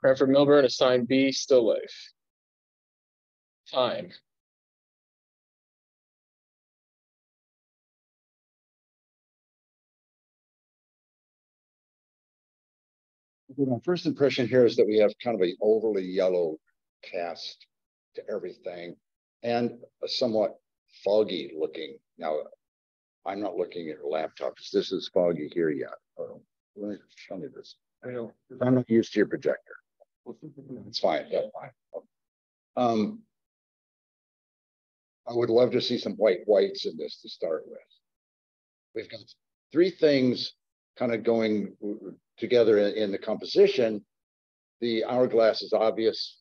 Cranford Millburn, assigned B, still life. Time. My first impression here is that we have kind of an overly yellow cast to everything and a somewhat foggy looking. Now, I'm not looking at your laptop because this is foggy here yet. Oh, let me show me this. I know. I'm not used to your projector. It's fine. That's fine. Um, I would love to see some white whites in this to start with. We've got three things kind of going together in, in the composition. The hourglass is obvious.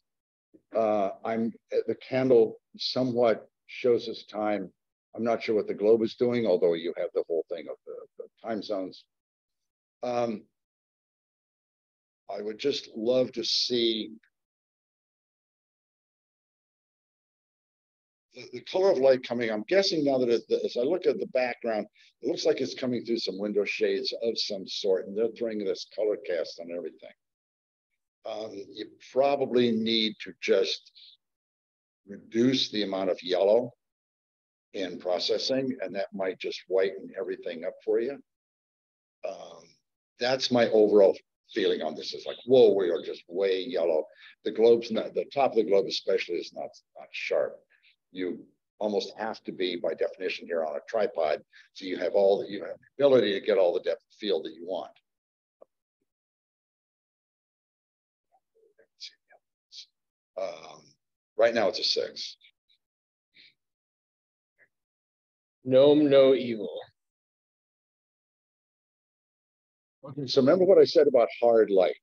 Uh, I'm the candle somewhat shows us time. I'm not sure what the globe is doing, although you have the whole thing of the, the time zones. Um, I would just love to see the, the color of light coming. I'm guessing now that it, as I look at the background, it looks like it's coming through some window shades of some sort, and they're throwing this color cast on everything. Um, you probably need to just reduce the amount of yellow in processing, and that might just whiten everything up for you. Um, that's my overall feeling on this. Is like, whoa, we are just way yellow. The globe's not, the top of the globe especially is not, not sharp. You almost have to be by definition here on a tripod. So you have all the, you have the ability to get all the depth of field that you want. Um, right now it's a six. Gnome, no evil. Okay, so remember what I said about hard light.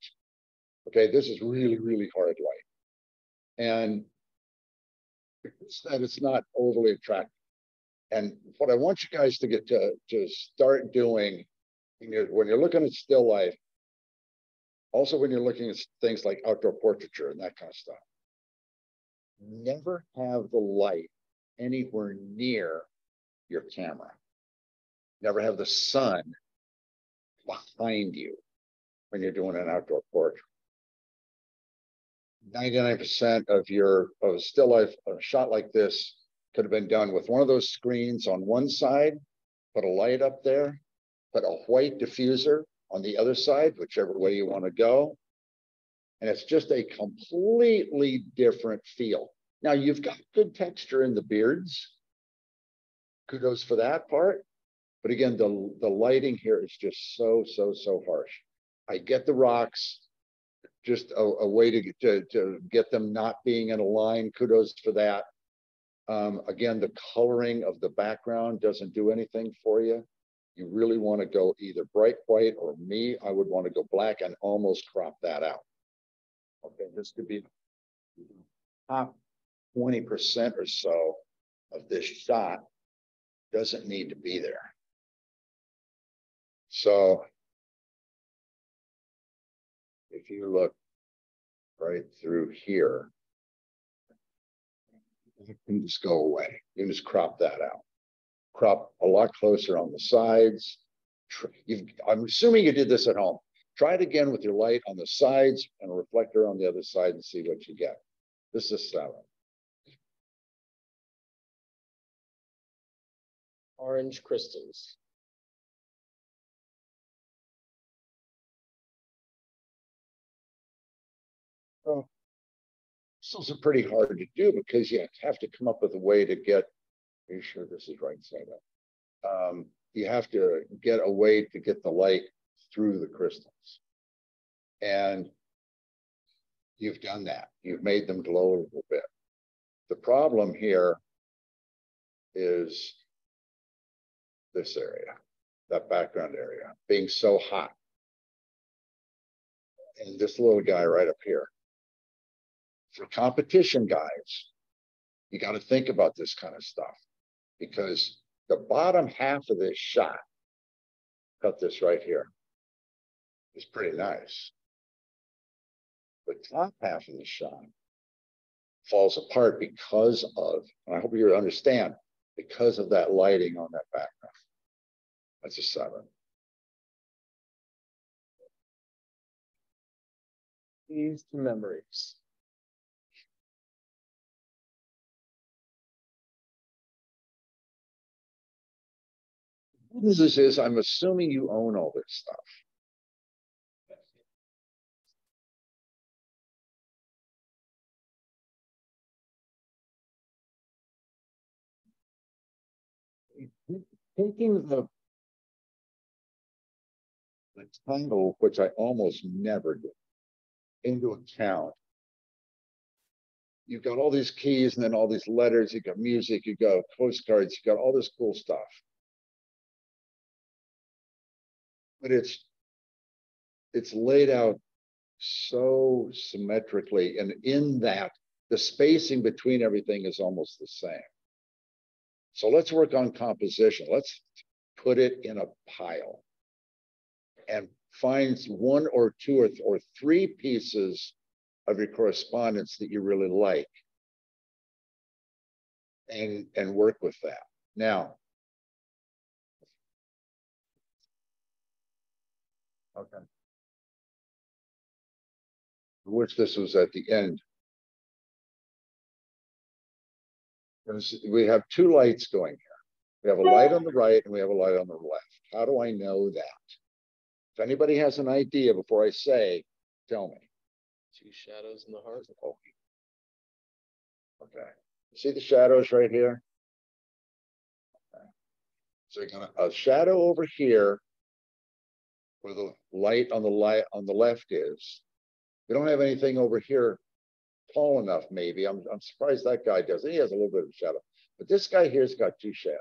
Okay, this is really, really hard light. And it's that it's not overly attractive. And what I want you guys to get to, to start doing when you're, when you're looking at still life, also when you're looking at things like outdoor portraiture and that kind of stuff, never have the light anywhere near your camera. Never have the sun behind you when you're doing an outdoor portrait. 99% of your of a still life, a shot like this could have been done with one of those screens on one side, put a light up there, put a white diffuser on the other side, whichever way you want to go. And it's just a completely different feel. Now you've got good texture in the beards. Kudos for that part. But again, the, the lighting here is just so, so, so harsh. I get the rocks, just a, a way to, to, to get them not being in a line. Kudos for that. Um, again, the coloring of the background doesn't do anything for you. You really want to go either bright white or me, I would want to go black and almost crop that out. Okay, this could be top 20% or so of this shot doesn't need to be there. So if you look right through here, you can just go away. You can just crop that out. Crop a lot closer on the sides. I'm assuming you did this at home. Try it again with your light on the sides and a reflector on the other side and see what you get. This is seven. Orange crystals. Crystals are pretty hard to do because you have to come up with a way to get, are you sure this is right side up? Um, you have to get a way to get the light through the crystals. And you've done that. You've made them glow a little bit. The problem here is this area, that background area, being so hot. And this little guy right up here. For competition guys, you got to think about this kind of stuff because the bottom half of this shot, cut this right here, is pretty nice. The top half of the shot falls apart because of, I hope you understand, because of that lighting on that background. That's a seven. These to memories. This is, is I'm assuming you own all this stuff. Taking the the title, which I almost never do, into account. You've got all these keys and then all these letters, you've got music, you've got postcards, you've got all this cool stuff. But it's it's laid out so symmetrically, and in that the spacing between everything is almost the same. So let's work on composition. Let's put it in a pile and find one or two or, th or three pieces of your correspondence that you really like and, and work with that. Now, okay. I wish this was at the end. Because we have two lights going here. We have a light on the right and we have a light on the left. How do I know that? If anybody has an idea before I say, tell me. Two shadows in the heart. Okay. See the shadows right here? Okay. So you're gonna a shadow over here where the light on the light on the left is. We don't have anything over here tall enough, maybe. I'm I'm surprised that guy does. He has a little bit of shadow. But this guy here's got two shadows.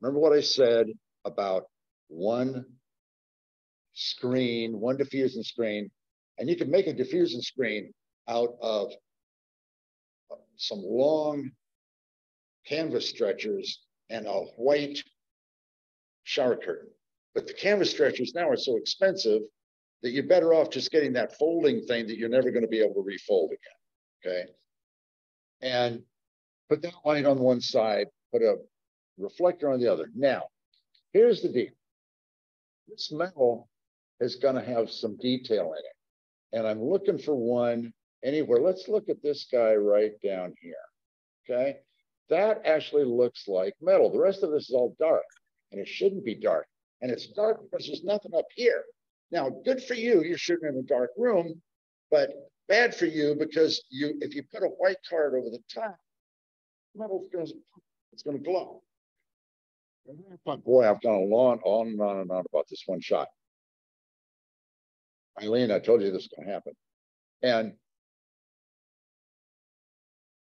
Remember what I said about one screen, one diffusing screen, and you can make a diffusing screen out of some long canvas stretchers and a white shower curtain. But the canvas stretchers now are so expensive that you're better off just getting that folding thing that you're never going to be able to refold again. Okay. And put that light on one side, put a reflector on the other. Now, here's the deal. This metal is going to have some detail in it. And I'm looking for one anywhere. Let's look at this guy right down here. Okay. That actually looks like metal. The rest of this is all dark and it shouldn't be dark. And it's dark because there's nothing up here. Now, good for you, you're shooting in a dark room, but bad for you because you if you put a white card over the top, metal's gonna it's gonna glow. Boy, I've gone on, on and on and on about this one shot. Eileen, I told you this is going to happen. And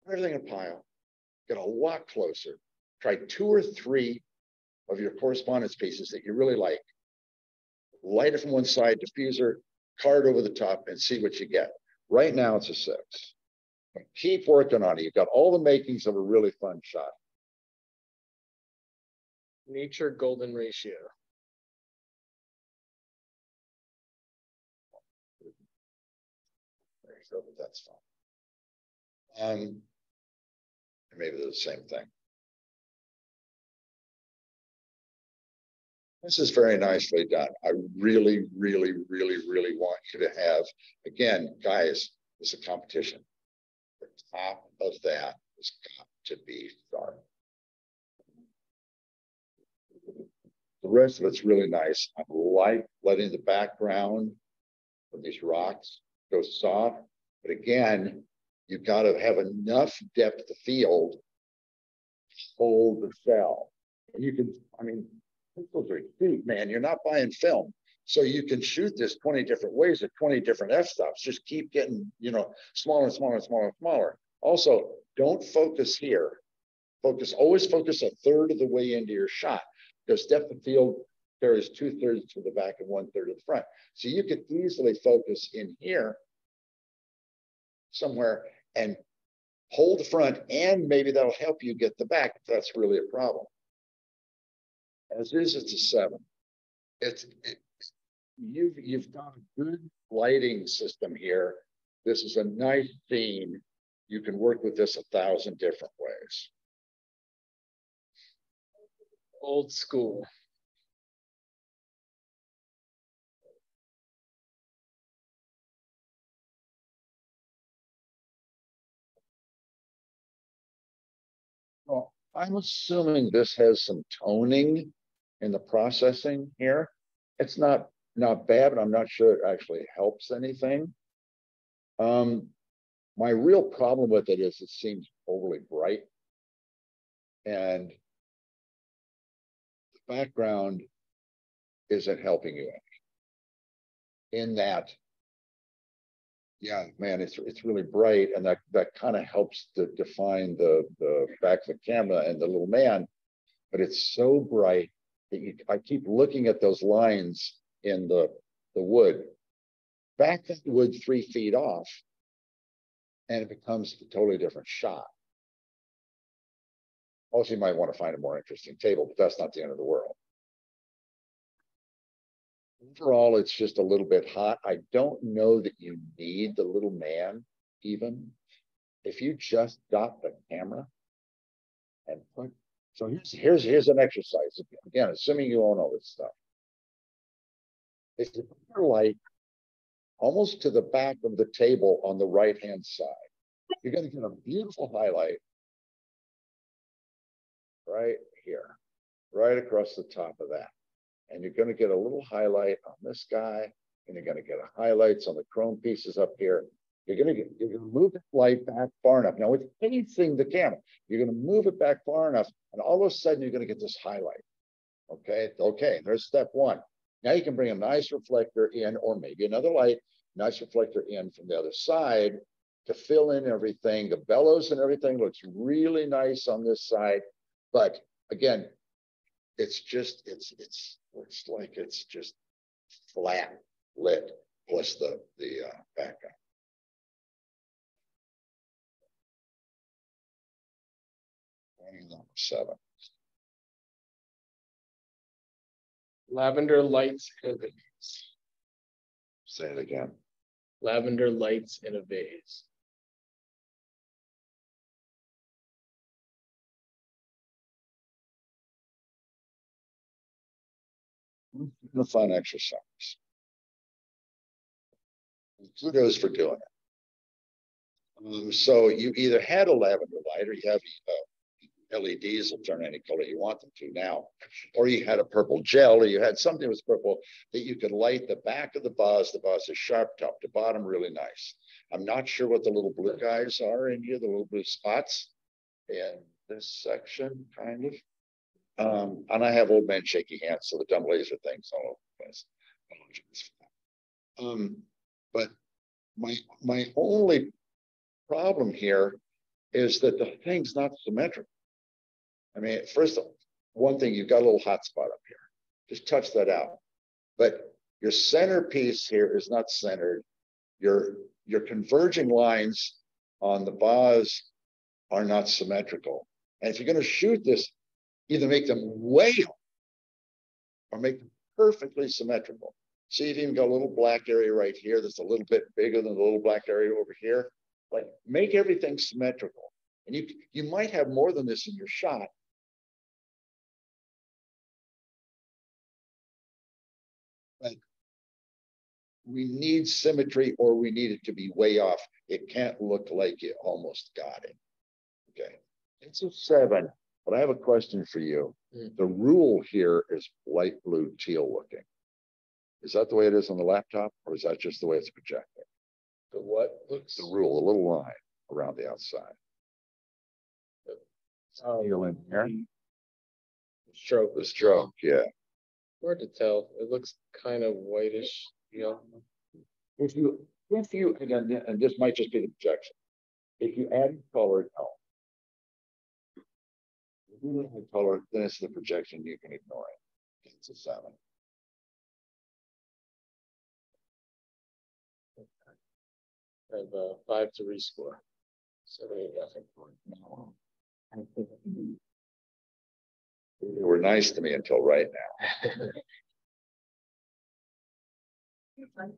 everything in a pile, get a lot closer. Try two or three of your correspondence pieces that you really like. Light it from one side, diffuser, card over the top, and see what you get. Right now, it's a six. But keep working on it. You've got all the makings of a really fun shot. Nature golden ratio. so that's fine. Um, maybe they're the same thing. This is very nicely done. I really, really, really, really want you to have, again, guys, it's a competition. The top of that has got to be sharp. The rest of it's really nice. I like letting the background of these rocks go soft but again, you've got to have enough depth of field to hold the cell. And you can, I mean, pixels are cheap, man. You're not buying film. So you can shoot this 20 different ways at 20 different f-stops. Just keep getting, you know, smaller and smaller and smaller and smaller. Also, don't focus here. Focus, always focus a third of the way into your shot because depth of field carries two thirds to the back and one third to the front. So you could easily focus in here somewhere and hold the front and maybe that'll help you get the back if that's really a problem. As is, it's a seven. It's it, you've you've got a good lighting system here. This is a nice scene. You can work with this a thousand different ways. Old school. Well, I'm assuming this has some toning in the processing here. It's not, not bad, but I'm not sure it actually helps anything. Um, my real problem with it is it seems overly bright. And the background isn't helping you any. In that, yeah, man, it's it's really bright, and that that kind of helps to define the the back of the camera and the little man. But it's so bright I keep looking at those lines in the the wood. Back that wood three feet off, and it becomes a totally different shot. Also, you might want to find a more interesting table, but that's not the end of the world. Overall, it's just a little bit hot. I don't know that you need the little man even. If you just got the camera and put, so here's, here's, here's an exercise. Again, assuming you own all this stuff. Put your light almost to the back of the table on the right-hand side, you're gonna get a beautiful highlight right here, right across the top of that. And you're going to get a little highlight on this guy, and you're going to get a highlights on the chrome pieces up here. You're going to get, you're going to move the light back far enough. Now, with anything the camera, you're going to move it back far enough, and all of a sudden you're going to get this highlight. Okay, okay, there's step one. Now you can bring a nice reflector in, or maybe another light, nice reflector in from the other side to fill in everything. The bellows and everything looks really nice on this side. But again, it's just, it's, it's, it's like it's just flat lit plus the, the uh, background. Number seven. Lavender lights in a vase. Say it again. Lavender lights in a vase. a fun exercise. Kudos for doing it. Um, so you either had a lavender light or you have uh, LEDs will turn any color you want them to now, or you had a purple gel or you had something that was purple that you could light the back of the vase. The vase is sharp top to bottom, really nice. I'm not sure what the little blue guys are in here, the little blue spots in this section, kind of. Um, and I have old man shaky hands, so the dumb laser things all over the place. Um, but my my only problem here is that the thing's not symmetrical. I mean, first one thing, you've got a little hot spot up here. Just touch that out. But your centerpiece here is not centered. Your your converging lines on the vase are not symmetrical. And if you're going to shoot this either make them way off or make them perfectly symmetrical. See, you've even got a little black area right here that's a little bit bigger than the little black area over here. Like make everything symmetrical. And you, you might have more than this in your shot. We need symmetry or we need it to be way off. It can't look like you almost got it. Okay. It's a seven. But I have a question for you. Mm. The rule here is light blue teal looking. Is that the way it is on the laptop, or is that just the way it's projected? The what looks? The rule, a little line around the outside. Oh, teal in here. The stroke. The stroke, yeah. Hard to tell. It looks kind of whitish. You know. If you, if you, again, and this might just be the projection. If you add color, no, the color, then it's the projection, you can ignore it. It's a seven. I have a five to rescore. So they nothing for no. They were nice to me until right now. Nothing,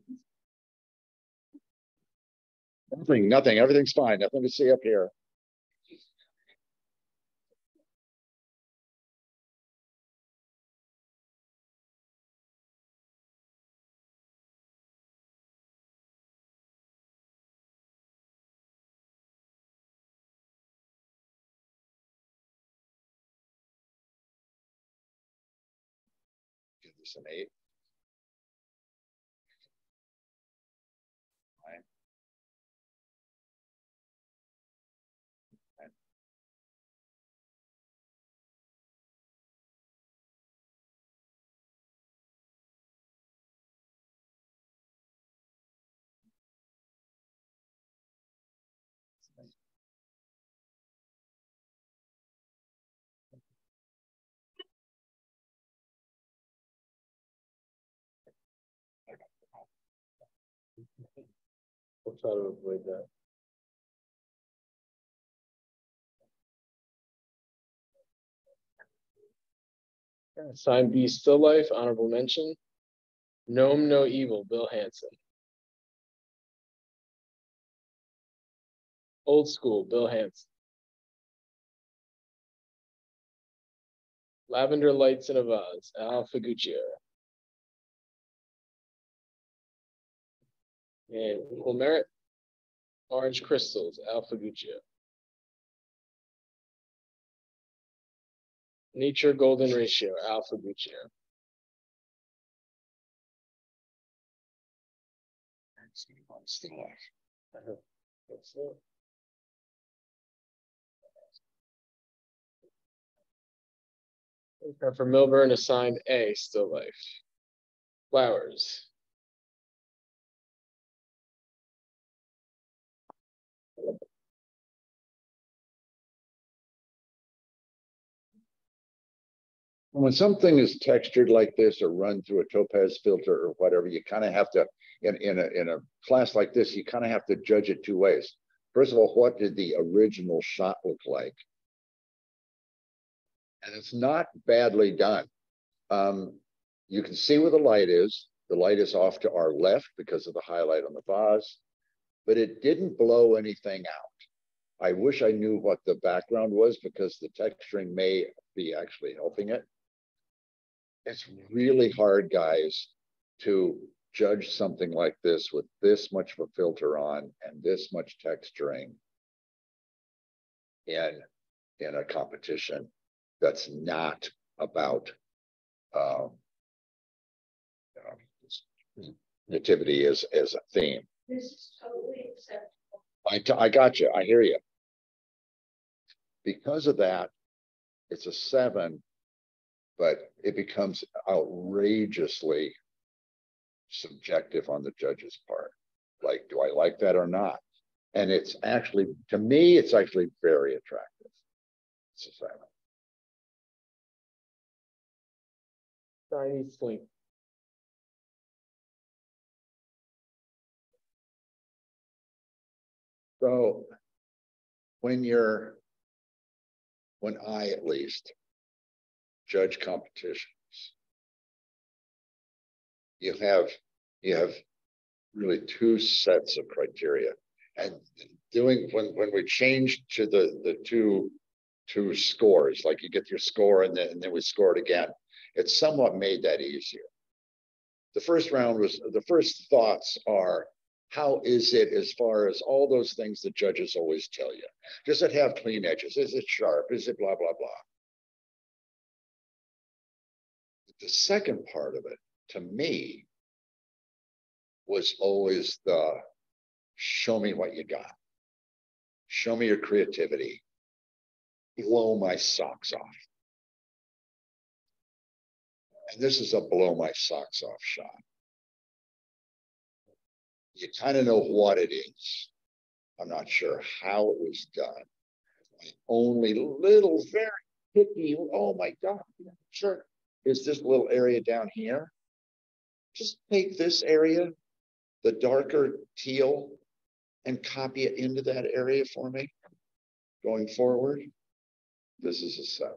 nothing. Everything's fine. Nothing to see up here. Give this an eight. We'll try to avoid that. Sign B, still life, honorable mention. Gnome, no evil, Bill Hanson. Old school, Bill Hanson. Lavender lights in a vase, Al Figuccio. And equal merit. Orange crystals, Al Figuccio. Nature golden ratio, Al Figuccio. Uh-huh. For Millburn, assigned A, still life. Flowers. When something is textured like this or run through a topaz filter or whatever, you kind of have to, in, in, a, in a class like this, you kind of have to judge it two ways. First of all, what did the original shot look like? And it's not badly done. Um, you can see where the light is. The light is off to our left because of the highlight on the vase, but it didn't blow anything out. I wish I knew what the background was because the texturing may be actually helping it it's really hard, guys, to judge something like this with this much of a filter on and this much texturing in in a competition that's not about um, um, nativity as as a theme. This is totally acceptable. I, t- I got you. I hear you. Because of that, it's a seven but it becomes outrageously subjective on the judge's part. Like, do I like that or not? And it's actually, to me, it's actually very attractive. It's a seven. Shiny slink. So when you're, when I at least judge competitions. You have you have really two sets of criteria. And doing when when we change to the the two two scores, like you get your score and then, and then we score it again, it somewhat made that easier. The first round was the first thoughts are how is it as far as all those things the judges always tell you? Does it have clean edges? Is it sharp? Is it blah, blah, blah? The second part of it, to me, was always the show me what you got. Show me your creativity. Blow my socks off. And this is a blow my socks off shot. You kind of know what it is. I'm not sure how it was done. My only little very picky, oh my God, sure, is this little area down here. Just take this area, the darker teal, and copy it into that area for me going forward. This is a seven.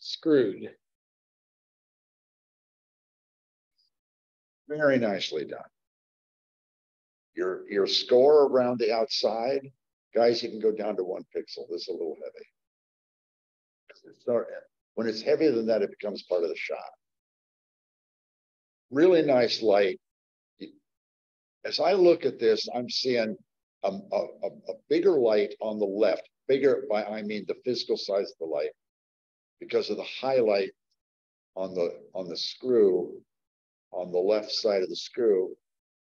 Screwed. Very nicely done. Your, your score around the outside, guys, you can go down to one pixel. This is a little heavy. Start, when it's heavier than that, it becomes part of the shot. Really nice light. As I look at this, I'm seeing a, a, a bigger light on the left. Bigger by I mean the physical size of the light. because of the highlight on the, on the screw, on the left side of the screw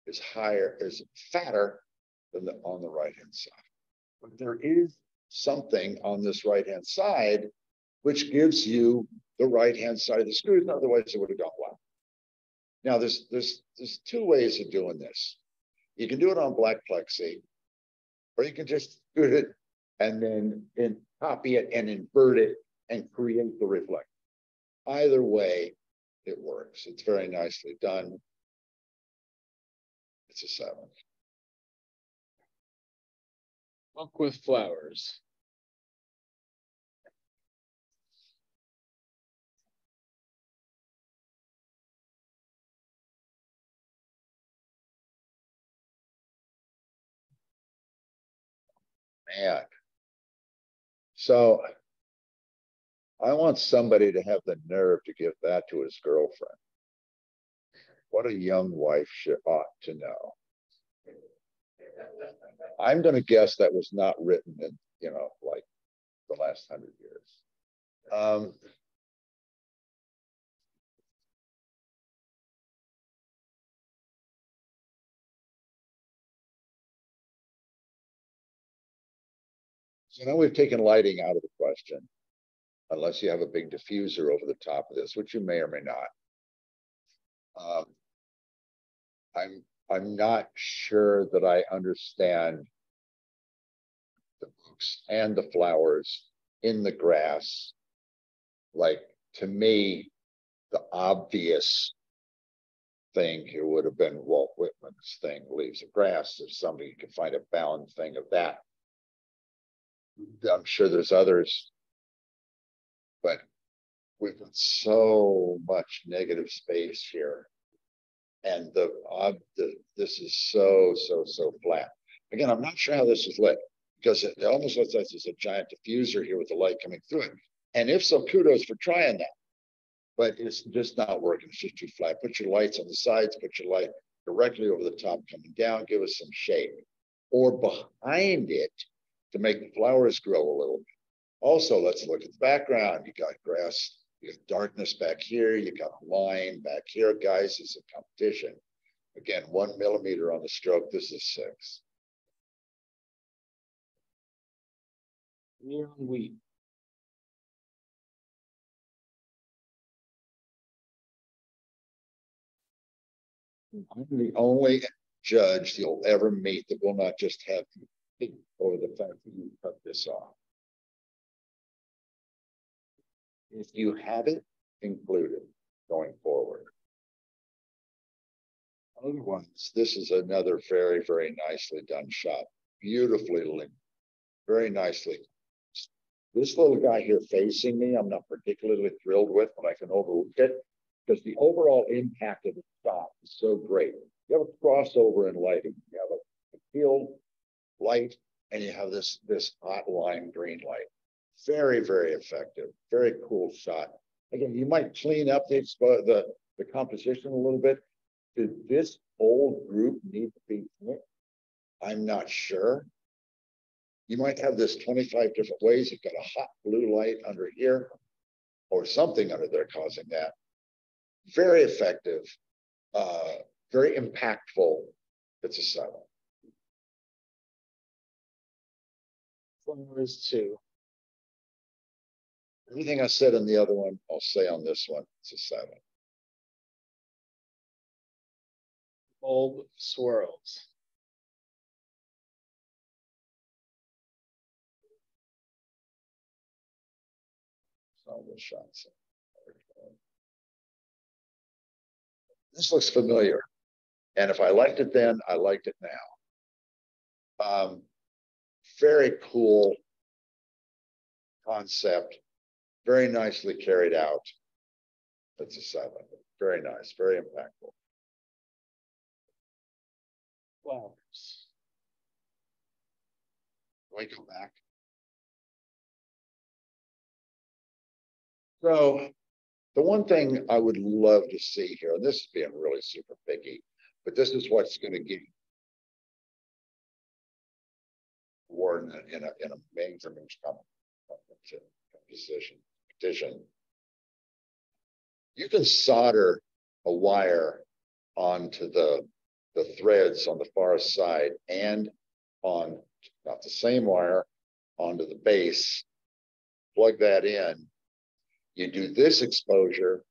is higher, is fatter than the, on the right-hand side. But there is something on this right-hand side which gives you the right-hand side of the screws, otherwise it would have gone black. Now, there's, there's, there's two ways of doing this. You can do it on black plexi, or you can just do it and then and copy it and invert it and create the reflector. Either way, it works. It's very nicely done. It's a seven. Book with flowers. So I want somebody to have the nerve to give that to his girlfriend. What a young wife should ought to know. I'm going to guess that was not written in, you know, like the last hundred years. Um, so now we've taken lighting out of the question, unless you have a big diffuser over the top of this, which you may or may not. Um, I'm I'm not sure that I understand the books and the flowers in the grass. Like to me, the obvious thing here would have been Walt Whitman's thing, Leaves of Grass. If somebody could find a bound thing of that, I'm sure there's others, but we've got so much negative space here and the, uh, the this is so so so flat. Again, I'm not sure how this is lit because it, it almost looks like there's a giant diffuser here with the light coming through it. And if so, kudos for trying that. But it's just not working. It's just too flat. Put your lights on the sides. Put your light directly over the top coming down. Give us some shape. Or behind it to make the flowers grow a little bit. Also, let's look at the background. You got grass you got darkness back here. You got a line back here, guys. It's a competition. Again, one millimeter on the stroke. This is six. Neon wheat. I'm the only judge you'll ever meet that will not just have you over the fact that you cut this off. if you have it included going forward. Other ones, this is another very, very nicely done shot. Beautifully lit, very nicely. This little guy here facing me, I'm not particularly thrilled with, but I can overlook it because the overall impact of the shot is so great. You have a crossover in lighting. You have a field light, and you have this this hot lime green light. Very, very effective. Very cool shot. Again, you might clean up the, the, the composition a little bit. Did this old group need to be I'm not sure. You might have this 25 different ways. You've got a hot blue light under here or something under there causing that. Very effective, uh, very impactful. It's a seven. Flowers too. Everything I said in the other one, I'll say on this one. It's a seven. Bulb swirls. This looks familiar. And if I liked it then, I liked it now. Um, very cool concept very nicely carried out. That's a seven. Very nice, very impactful. Flowers. Can we go back? So the one thing I would love to see here, and this is being really super picky, but this is what's going to get award in a, in a, composition competition. You can solder a wire onto the, the threads on the far side and on, not the same wire, onto the base. Plug that in. You do this exposure.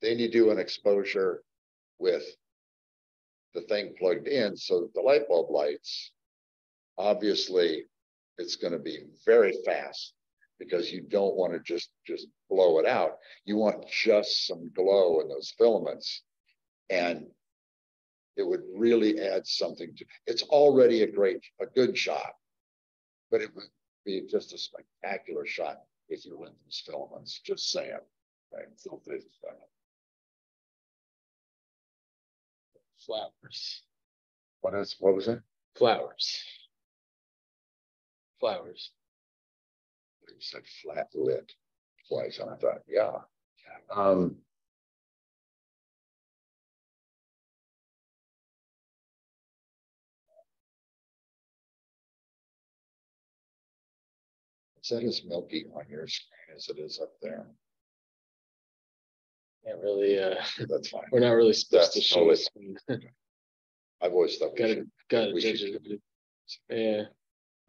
Then you do an exposure with the thing plugged in so that the light bulb lights. Obviously, it's going to be very fast because you don't want to just just blow it out. You want just some glow in those filaments. And it would really add something to it's already a great, a good shot, but it would be just a spectacular shot if you lit these filaments, just saying. Right? So this, uh, Flowers, What is, what was it? flowers. Flowers. You said flat lit twice. I thought, yeah. Um. Is that as milky on your screen as it is up there? Can't really, uh, That's fine. we're not really supposed to show totally- a. I've always thought we Gotta, should, gotta we should. Yeah.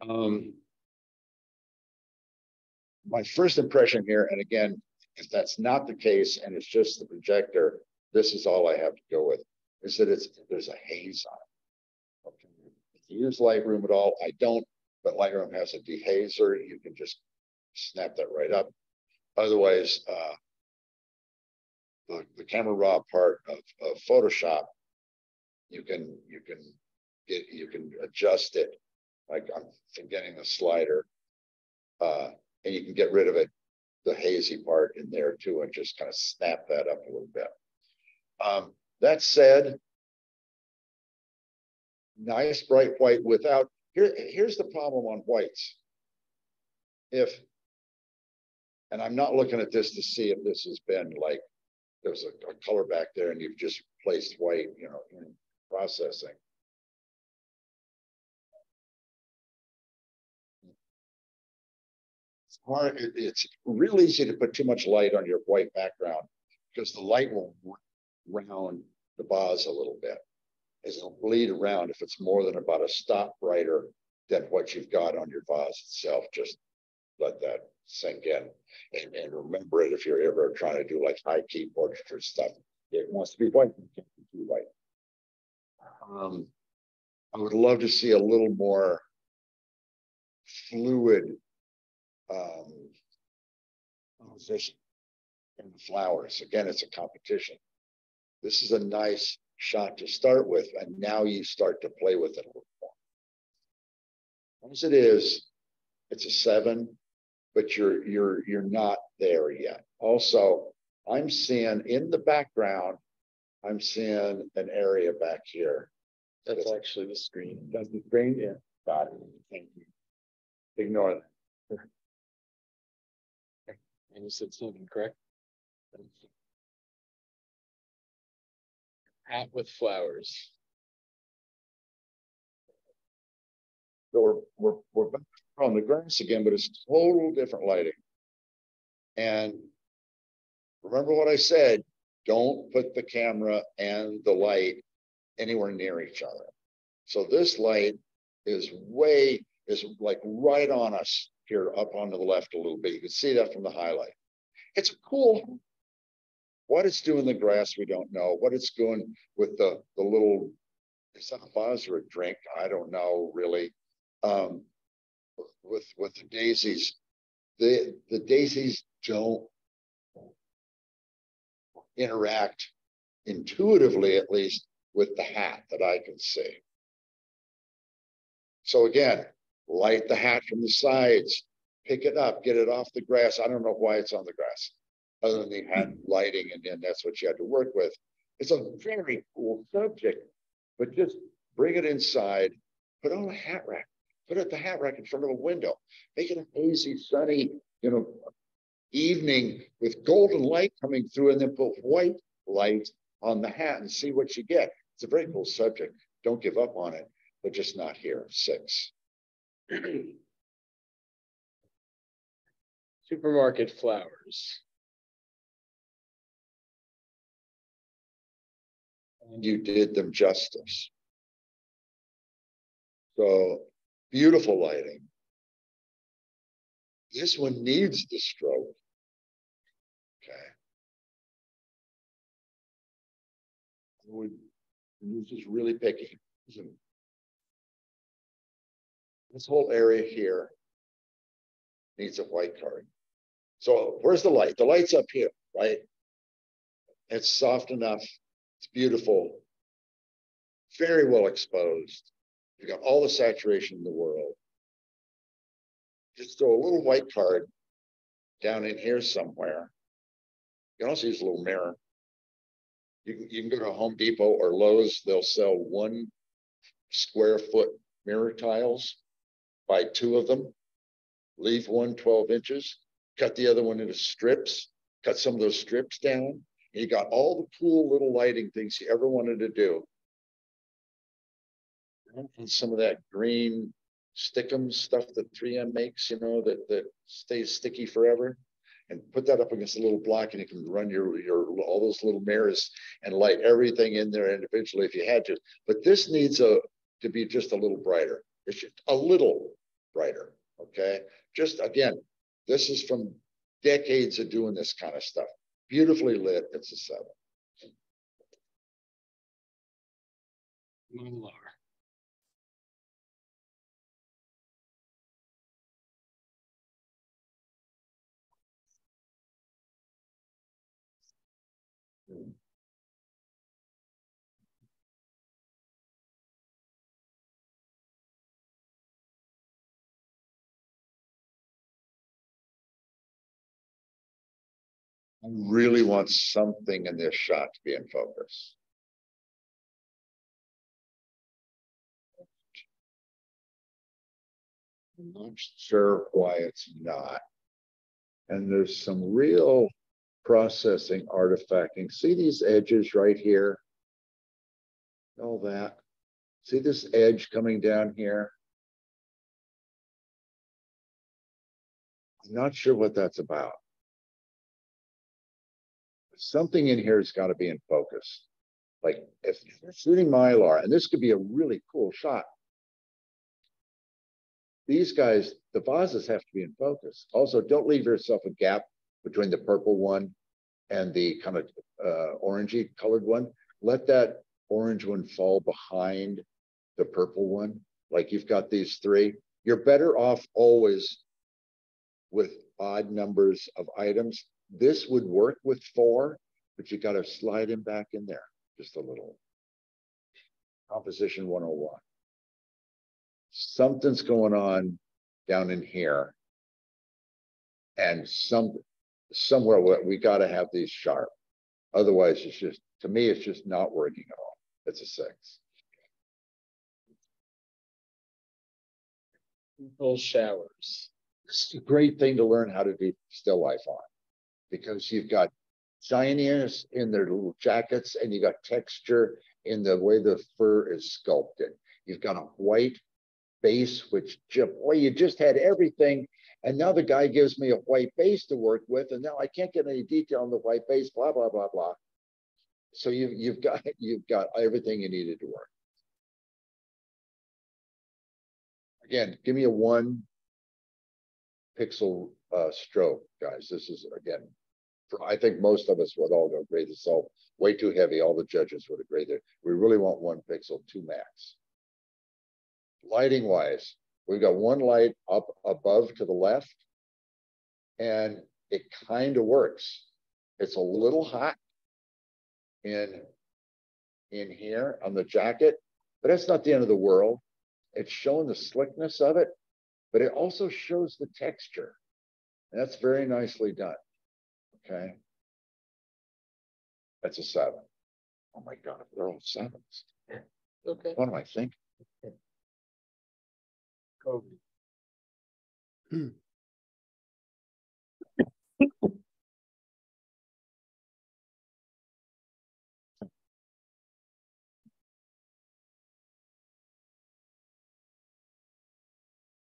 Um, my first impression here, and again, if that's not the case and it's just the projector, this is all I have to go with, is that it's, there's a haze on it. Okay. If you use Lightroom at all, I don't, but Lightroom has a dehazer, you can just snap that right up. Otherwise, uh, the, the camera raw part of, of Photoshop, you can, you can get, you can adjust it. Like I'm forgetting the slider. Uh, and you can get rid of it, the hazy part in there too, and just kind of snap that up a little bit. Um, that said, nice bright white without, here, here's the problem on whites. If, and I'm not looking at this to see if this has been like, there's a, a color back there and you've just placed white, you know, in processing. Hard, it- it's real easy to put too much light on your white background because the light will round the bars a little bit. As it'll bleed around if it's more than about a stop brighter than what you've got on your vase itself, just let that sink in. And, and remember it if you're ever trying to do like high key portraiture stuff. It wants to be white, it can't be too white. Um, I would love to see a little more fluid um, composition in the flowers. Again, it's a competition. This is a nice shot to start with, and now you start to play with it a little more. As it is, it's a seven, but you're you're you're not there yet. Also, I'm seeing in the background, I'm seeing an area back here. that's actually the screen. Does the screen? Yeah. Got it. Thank you. Ignore that. And you said seven, correct? Hat with flowers. So we're, we're, we're back on the grass again, but it's total different lighting. And remember what I said, don't put the camera and the light anywhere near each other. So this light is way, is like right on us here up on the left a little bit. You can see that from the highlight. It's cool. What it's doing in the grass, we don't know. What it's doing with the, the little, is that a vase or a drink? I don't know really. Um, with, with the daisies, the, the daisies don't interact intuitively, at least, with the hat that I can see. So again, light the hat from the sides, pick it up, get it off the grass. I don't know why it's on the grass, other than the hat hmm. lighting, and then that's what you had to work with. It's a very cool subject, but just bring it inside, put on a hat rack, put it the hat rack in front of a window, make it a hazy, sunny, you know, evening with golden light coming through, and then put white light on the hat and see what you get. It's a very cool subject. Don't give up on it, but just not here. Six. Supermarket flowers. And you did them justice. So beautiful lighting. This one needs the strobe. Okay. Would this is really picky. This whole area here needs a white card. So where's the light? The light's up here, right? It's soft enough. It's beautiful. Very well exposed. You've got all the saturation in the world. Just throw a little white card down in here somewhere. You can also use a little mirror. You can, you can go to Home Depot or Lowe's. They'll sell one square foot mirror tiles. Buy two of them. Leave one 12 inches. Cut the other one into strips. Cut some of those strips down. And you got all the cool little lighting things you ever wanted to do and some of that green stickum stuff that 3M makes, you know, that, that stays sticky forever. And put that up against a little block and you can run your, your all those little mirrors and light everything in there individually if you had to. But this needs a to be just a little brighter. It's just a little brighter. Okay. Just again, this is from decades of doing this kind of stuff. Beautifully lit. It's a seven. Mylar. I really want something in this shot to be in focus. I'm not sure why it's not. And there's some real processing artifacting. See these edges right here? All that. See this edge coming down here? I'm not sure what that's about. Something in here has got to be in focus. Like if you're shooting Mylar, and this could be a really cool shot. These guys, the vases have to be in focus. Also, don't leave yourself a gap between the purple one and the kind of uh, orangey colored one. Let that orange one fall behind the purple one. Like you've got these three. You're better off always with odd numbers of items. This would work with four, but you got to slide him back in there just a little. Composition 101. Something's going on down in here. And some somewhere we got to have these sharp. Otherwise, it's just, to me, it's just not working at all. It's a six. Full showers. It's a great thing to learn how to do still life on because you've got shininess in their little jackets and you got texture in the way the fur is sculpted. You've got a white base, which, boy, you just had everything and now the guy gives me a white base to work with, and now I can't get any detail on the white base, blah, blah, blah, blah. So you, you've got you've got everything you needed to work. Again, give me a one pixel uh, stroke, guys. This is again, for, I think most of us would all go grade this all way too heavy. All the judges would agree that we really want one pixel, two max. Lighting wise, We've got one light up above to the left, and it kind of works. It's a little hot in, in here on the jacket, but that's not the end of the world. It's showing the slickness of it, but it also shows the texture. That's very nicely done. Okay. That's a seven. Oh my God, they're all sevens. Okay. What am I thinking? COVID.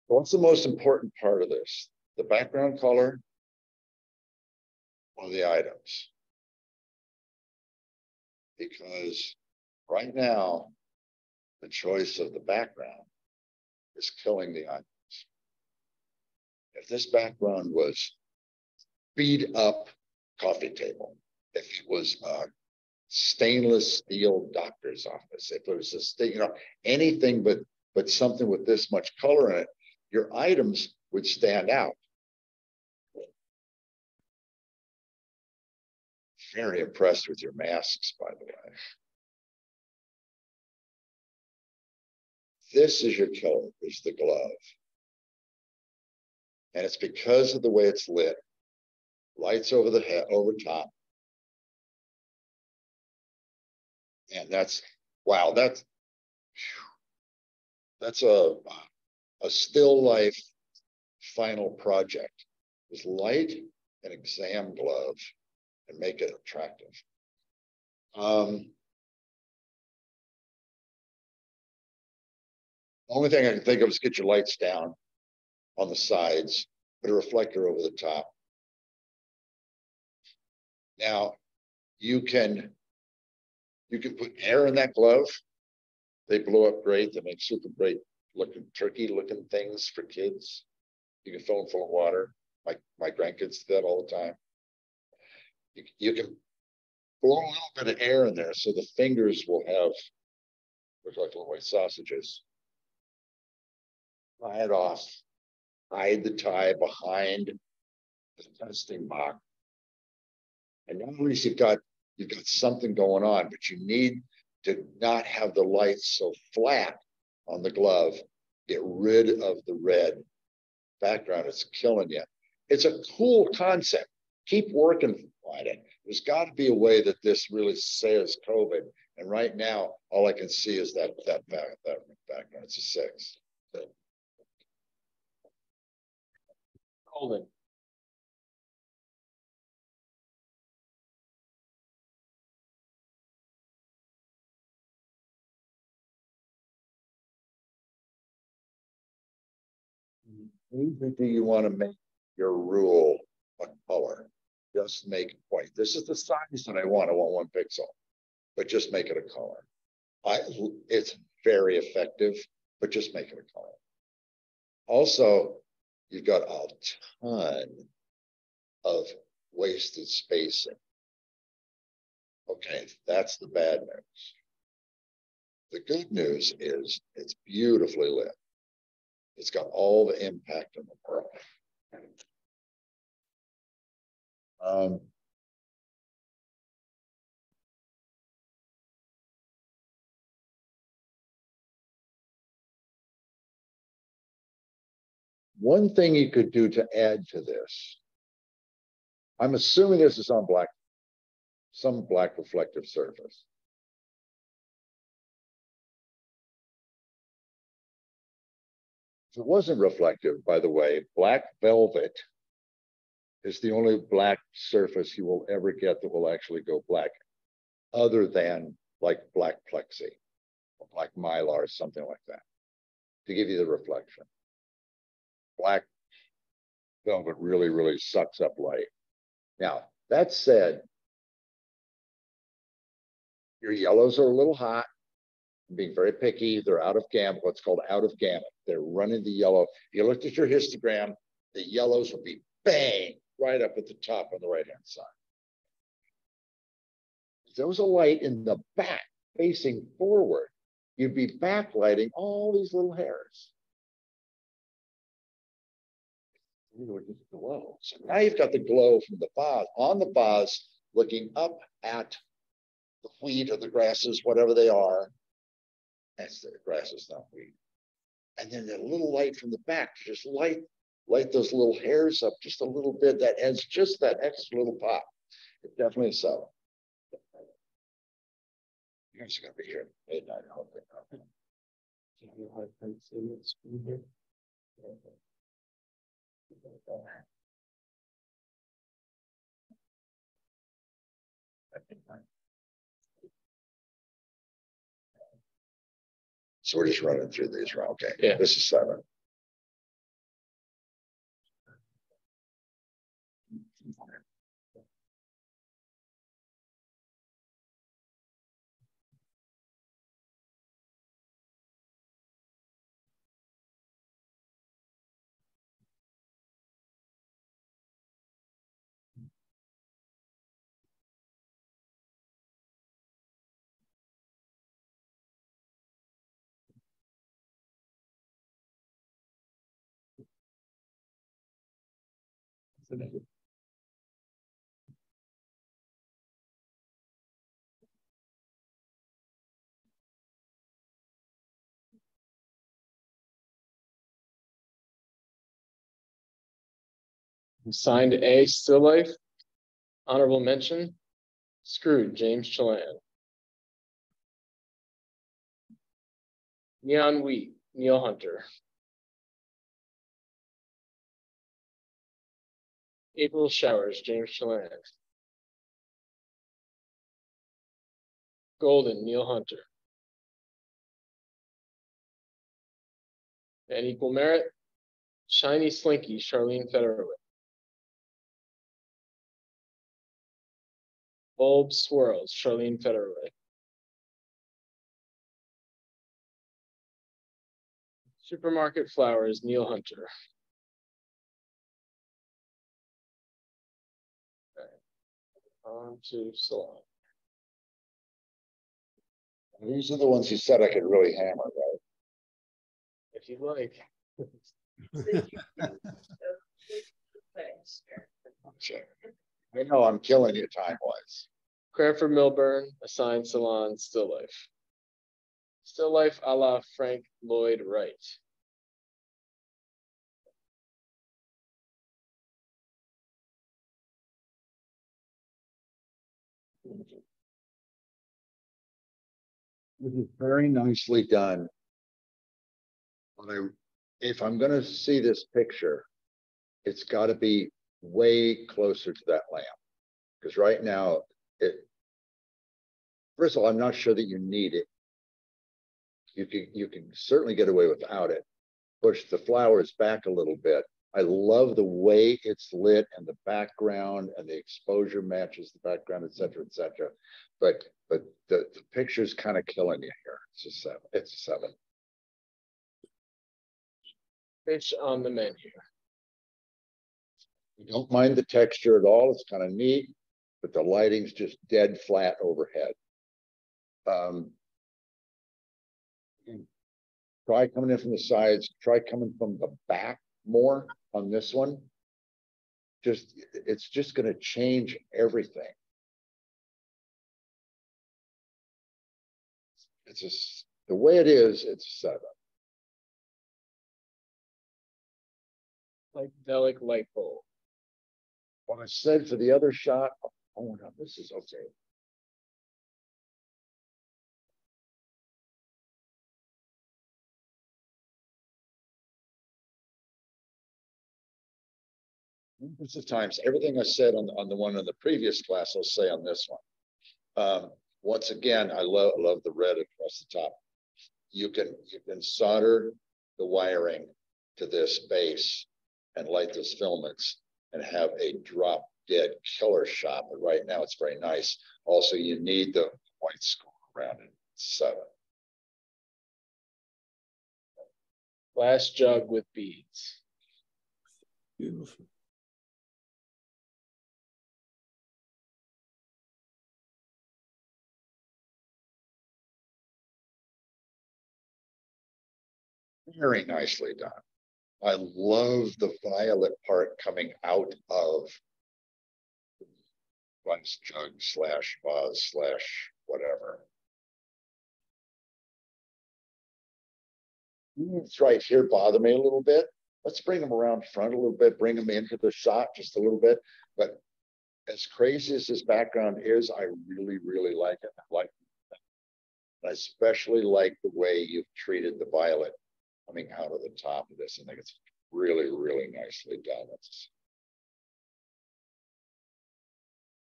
What's the most important part of this? The background color or the items. Because right now, the choice of the background is killing the items. If this background was beat up coffee table, if it was a stainless steel doctor's office, if it was a state, you know, anything but but something with this much color in it, your items would stand out. Very impressed with your masks, by the way. This is your killer, is the glove. And it's because of the way it's lit. Lights over the head, over top. And that's, wow, that's, that's a, a still life final project. Is light an exam glove and make it attractive. Um, only thing I can think of is get your lights down on the sides, put a reflector over the top. Now, you can you can put air in that glove. They blow up great. They make super great looking turkey looking things for kids. You can fill them full of water. My my grandkids do that all the time. You, you can blow a little bit of air in there so the fingers will have look like little white sausages. Tie it off. Hide the tie behind the testing box. And now at least you've got you've got something going on, but you need to not have the lights so flat on the glove. Get rid of the red background. It's killing you. It's a cool concept. Keep working on it. There's got to be a way that this really says COVID. And right now, all I can see is that that back that background. It's a six. Golden. Neither do you want to make your rule a color. Just make it white. This is the size that I want. I want one pixel, but just make it a color. I it's very effective, but just make it a color. Also, you've got a ton of wasted spacing. Okay, that's the bad news. The good news is it's beautifully lit. It's got all the impact in the world. Um, one thing you could do to add to this, I'm assuming this is on black, some black reflective surface. If it wasn't reflective, by the way, black velvet is the only black surface you will ever get that will actually go black, other than like black plexi, or black mylar, something like that, to give you the reflection. Black velvet really, really sucks up light. Now, that said, your yellows are a little hot, being very picky. They're out of gamut, what's called out of gamut. They're running the yellow. If you looked at your histogram, the yellows would be bang right up at the top on the right hand side. If there was a light in the back facing forward, you'd be backlighting all these little hairs. glow. So now you've got the glow from the vase on the vase looking up at the wheat or the grasses, whatever they are, that's the grass is not weed. And then the little light from the back just light, light those little hairs up just a little bit. That adds just that extra little pop. It's definitely a seven. You guys are gonna be here at midnight, I hope. So we're just running through these, right? Okay, Yeah. this is seven. Signed A, still life. Honorable mention, Screwed, James Chelan. Neon Wheat, Neil Hunter. April Showers, James Chelan. Golden, Neil Hunter. And equal merit, Shiny Slinky, Charlene Federowicz. Bulb Swirls, Charlene Federowicz. Supermarket Flowers, Neil Hunter. On to salon. These are the ones you said I could really hammer, right? If you like. Sure. I know I'm killing you time wise. Cranford Millburn, assigned salon, still life. Still life a la Frank Lloyd Wright. This is very nicely done. But I, if I'm gonna see this picture, it's gotta be way closer to that lamp. Because right now, it. First of all, I'm not sure that you need it. You can, you can certainly get away without it. Push the flowers back a little bit. I love the way it's lit and the background and the exposure matches the background, et cetera, et cetera. But, but the, the picture's kind of killing you here. It's a seven, it's a seven. It's on the menu. You don't mind the texture at all. It's kind of neat, but the lighting's just dead flat overhead. Um, try coming in from the sides, try coming from the back more on this one. Just, it's just gonna change everything. It's just, the way it is, it's a seven. Psychedelic light bulb. What I said for the other shot, oh no, this is okay. Hundreds of times, everything I said on, on the one in the previous class, I'll say on this one. Um, once again, I love, love the red across the top. You can, you can solder the wiring to this base and light those filaments and have a drop dead killer shot. But right now it's very nice. Also, you need the white score around it. Seven. Glass jug with beads. Beautiful. Very nicely done. I love the violet part coming out of one's jug slash vase slash whatever. These right here bother me a little bit. Let's bring them around front a little bit, bring them into the shot just a little bit. But as crazy as this background is, I really, really like it. I like it. I especially like the way you've treated the violet coming out of the top of this. I think it's really, really nicely done. It's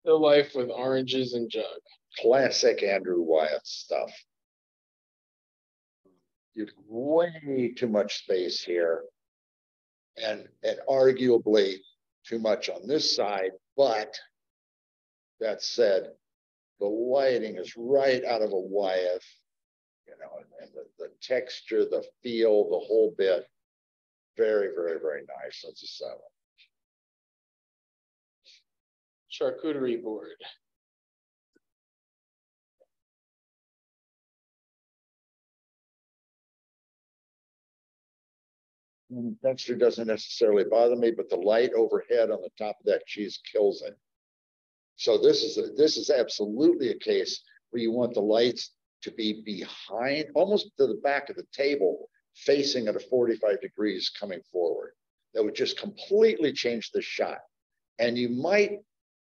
Still life with oranges and jug. classic Andrew Wyeth stuff. You've way too much space here. And, and arguably too much on this side, but that said, the lighting is right out of a Wyeth, you know, and, and the, the texture, the feel, the whole bit. Very, very, very nice. That's a seven. Charcuterie board. And Texture doesn't necessarily bother me, but the light overhead on the top of that cheese kills it. So this is, a this is absolutely a case where you want the lights to be behind, almost to the back of the table, facing at a forty-five degrees coming forward. That would just completely change the shot. And you might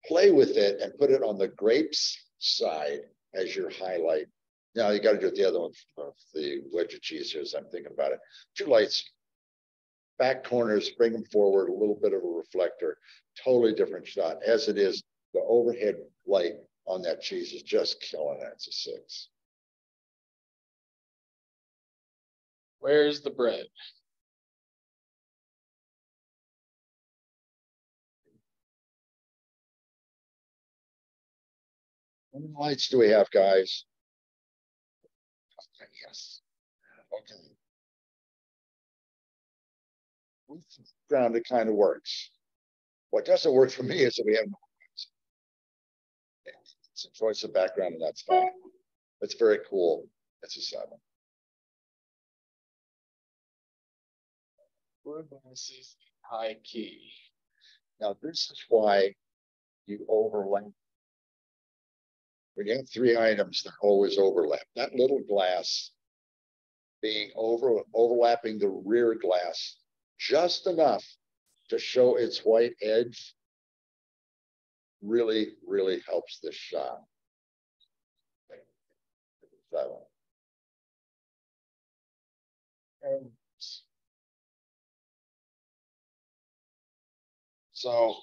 play with it and put it on the grapes side as your highlight. Now you got to do it the other one, for the wedge of cheese here as I'm thinking about it. Two lights, back corners, bring them forward, a little bit of a reflector, totally different shot. As it is, the overhead light on that cheese is just killing it. It's a six. Where's the bread? How many lights do we have, guys? Okay, Yes. Okay. Ground, it kind of works. What doesn't work for me is that we have. no lights. It's a choice of background and that's fine. It's very cool. It's a seven. Versus high key. Now, this is why you overlap. When you have three items that always overlap, that little glass being over, overlapping the rear glass just enough to show its white edge really, really helps this shot. And um, So.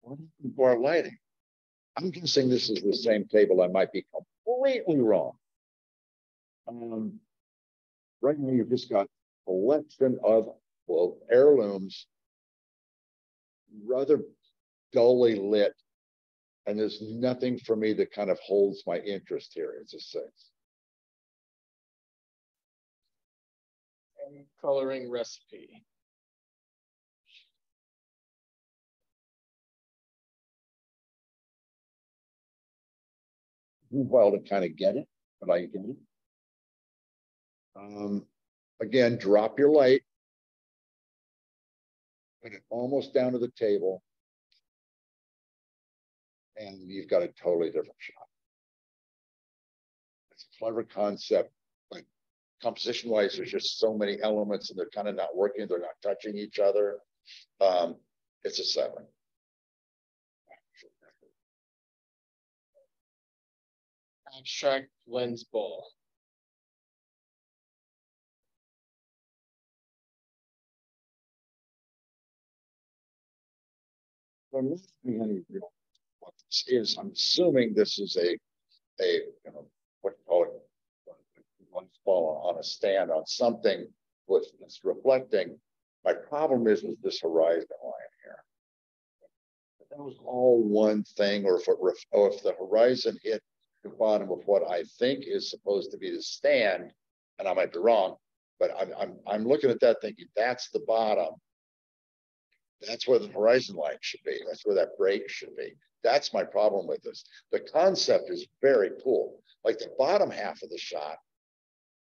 What is For lighting. I'm guessing this is the same table. I might be completely wrong. Um, right now you've just got a collection of, well, heirlooms. Rather dully lit and there's nothing for me that kind of holds my interest here. It's a six. and coloring recipe. Well, to kind of get it, but I get it. Um, again, drop your light. Put it almost down to the table. And you've got a totally different shot. It's a clever concept, but composition wise, there's just so many elements and they're kind of not working. They're not touching each other. Um, it's a seven. Abstract lens ball. There must be any real what this is. I'm assuming this is a, a, you know, what you call it, one ball on a stand on something with this reflecting. My problem is with this horizon line here. That was all one thing, or if it, or if the horizon hit the bottom of what I think is supposed to be the stand, and I might be wrong, but I'm, I'm, I'm looking at that thinking that's the bottom. That's where the horizon line should be. That's where that break should be. That's my problem with this. The concept is very cool. Like the bottom half of the shot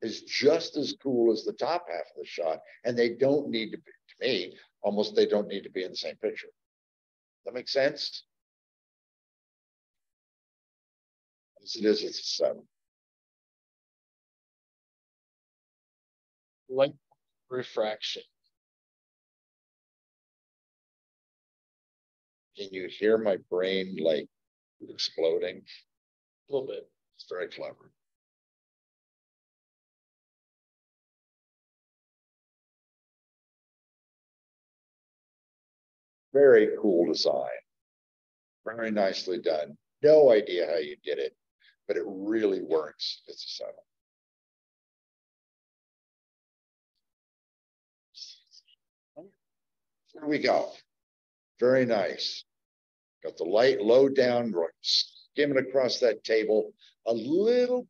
is just as cool as the top half of the shot, and they don't need to be, to me, almost they don't need to be in the same picture. That makes sense? As it is, it's a seven. Light refraction. Can you hear my brain like exploding? A little bit. It's very clever. Very cool design. Very nicely done. No idea how you did it, but it really works. It's a seven. There we go. Very nice. Got the light low down, skimming across that table. A little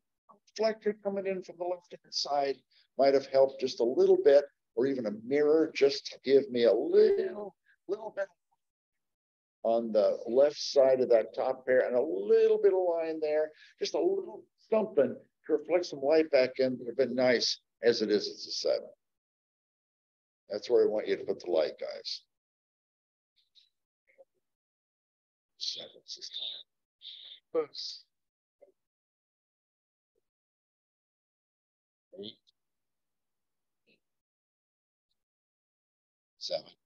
reflector coming in from the left hand side might have helped just a little bit, or even a mirror just to give me a little, little bit on the left side of that top pair and a little bit of line there, just a little something to reflect some light back in, would have been nice. As it is, it's a seven. That's where I want you to put the light, guys. Sevens this time. Eight. Seven.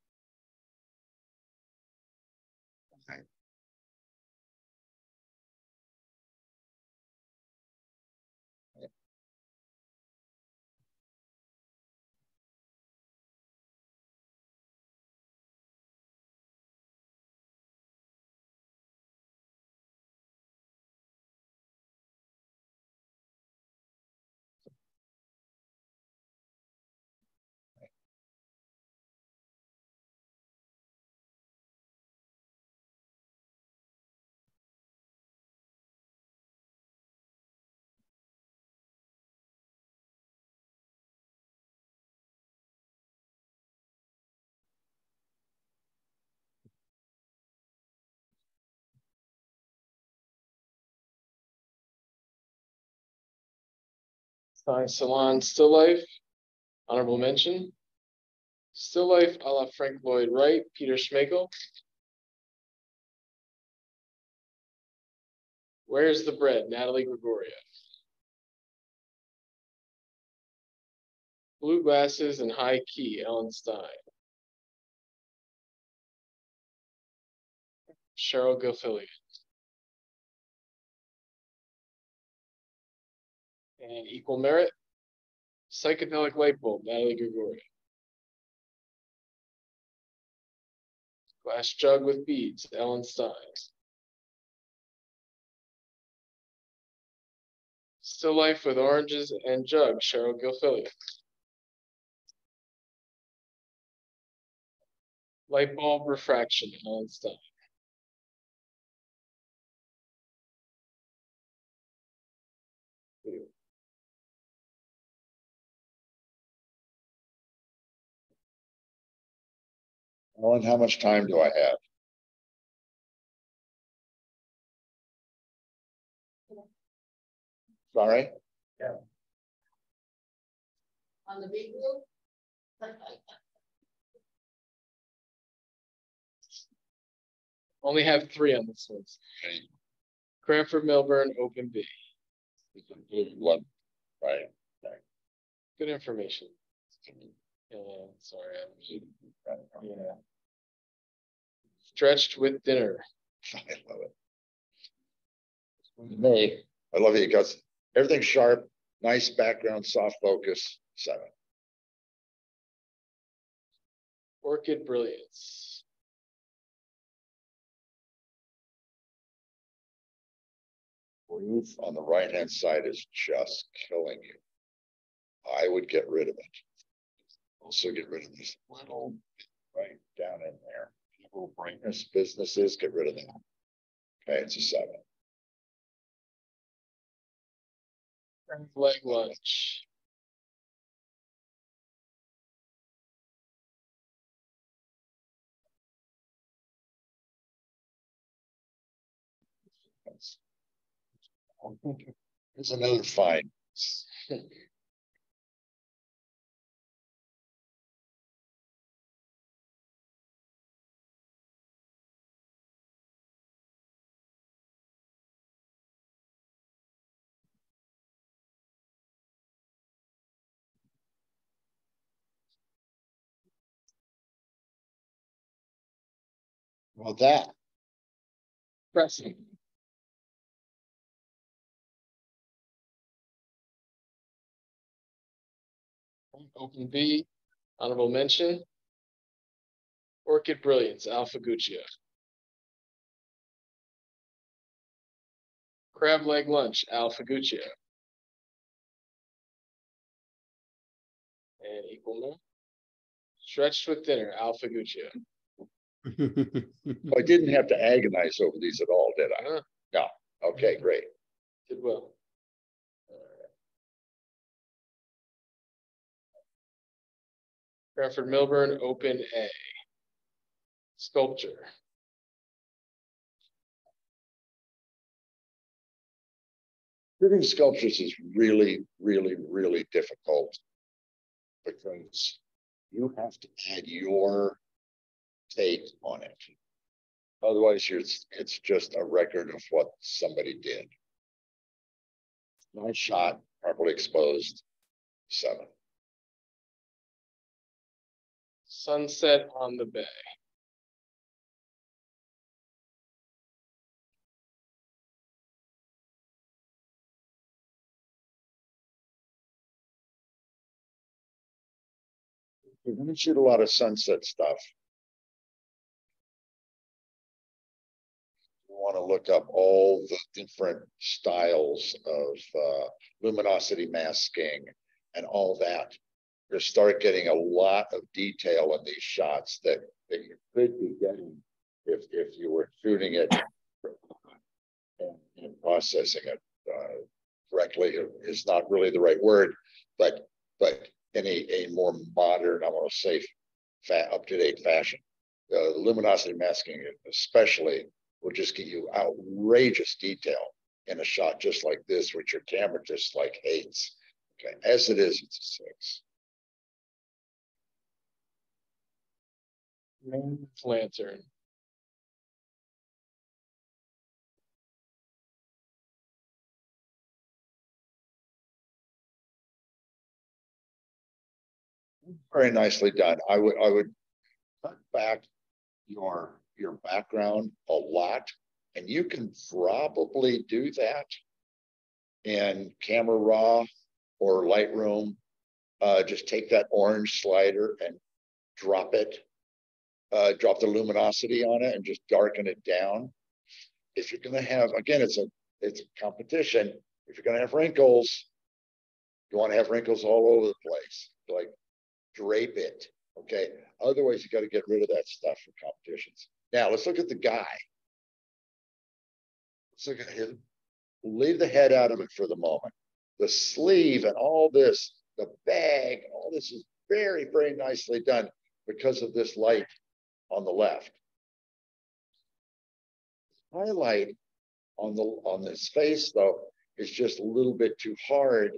Sign Salon Still Life, honorable mention. Still Life a la Frank Lloyd Wright, Peter Schmeichel. Where's the bread? Natalie Gregoria. Blue glasses and high key, Ellen Stein. Cheryl Gilfillian. And equal merit. Psychedelic light bulb, Natalie Gregoria. Glass jug with beads, Ellen Stein. Still life with oranges and jug, Cheryl Gilfillian. Light bulb refraction, Ellen Stein. Ellen, how much time do I have? Sorry? Yeah. On the big roof? Only have three on this list. Okay. Cranford, Millburn, Open B. One, right. Good information. Yeah, sorry. I'm- Yeah. Stretched with dinner. I love it. Me, I love it because everything's sharp, nice background, soft focus, seven. Orchid Brilliance. Roof on the right hand side is just killing you. I would get rid of it. Also get rid of this little right down in there. Little brightness businesses, get rid of that. Okay, it's a seven. Leg lunch. That's- Here's another. Well, that, Pressing. Open B, honorable mention. Orchid Brilliance, Al Figuccio. Crab Leg Lunch, Al Figuccio. And equal more. Stretched with Dinner, Al Figuccio. so I didn't have to agonize over these at all, did I? Huh? No. Okay, great. Did well. Cranford Millburn, Open A. Sculpture. Doing sculptures is really, really, really difficult because you have to add your take on it. Otherwise, it's just a record of what somebody did. Nice shot, properly exposed, seven. Sunset on the bay. You're gonna shoot a lot of sunset stuff. You wanna look up all the different styles of uh, luminosity masking and all that. You start getting a lot of detail in these shots that, that you could be getting if, if you were shooting it and, and processing it uh, correctly is not really the right word, but but in a, a more modern, I want to say, up to date fashion. Uh, luminosity masking, especially, will just get you outrageous detail in a shot just like this, which your camera just like hates. Okay, as it is, it's a six. Main lantern. Very nicely done. I would, I would cut back your, your background a lot. And you can probably do that in Camera Raw or Lightroom. Uh, just take that orange slider and drop it, uh, drop the luminosity on it and just darken it down. If you're gonna have, again, it's a, it's a competition. If you're gonna have wrinkles, you wanna have wrinkles all over the place. Like drape it. Okay. Otherwise, you got to get rid of that stuff for competitions. Now let's look at the guy. Let's look at him. Leave the head out of it for the moment. The sleeve and all this, the bag, all this is very, very nicely done because of this light on the left. Highlight on the on this face though is just a little bit too hard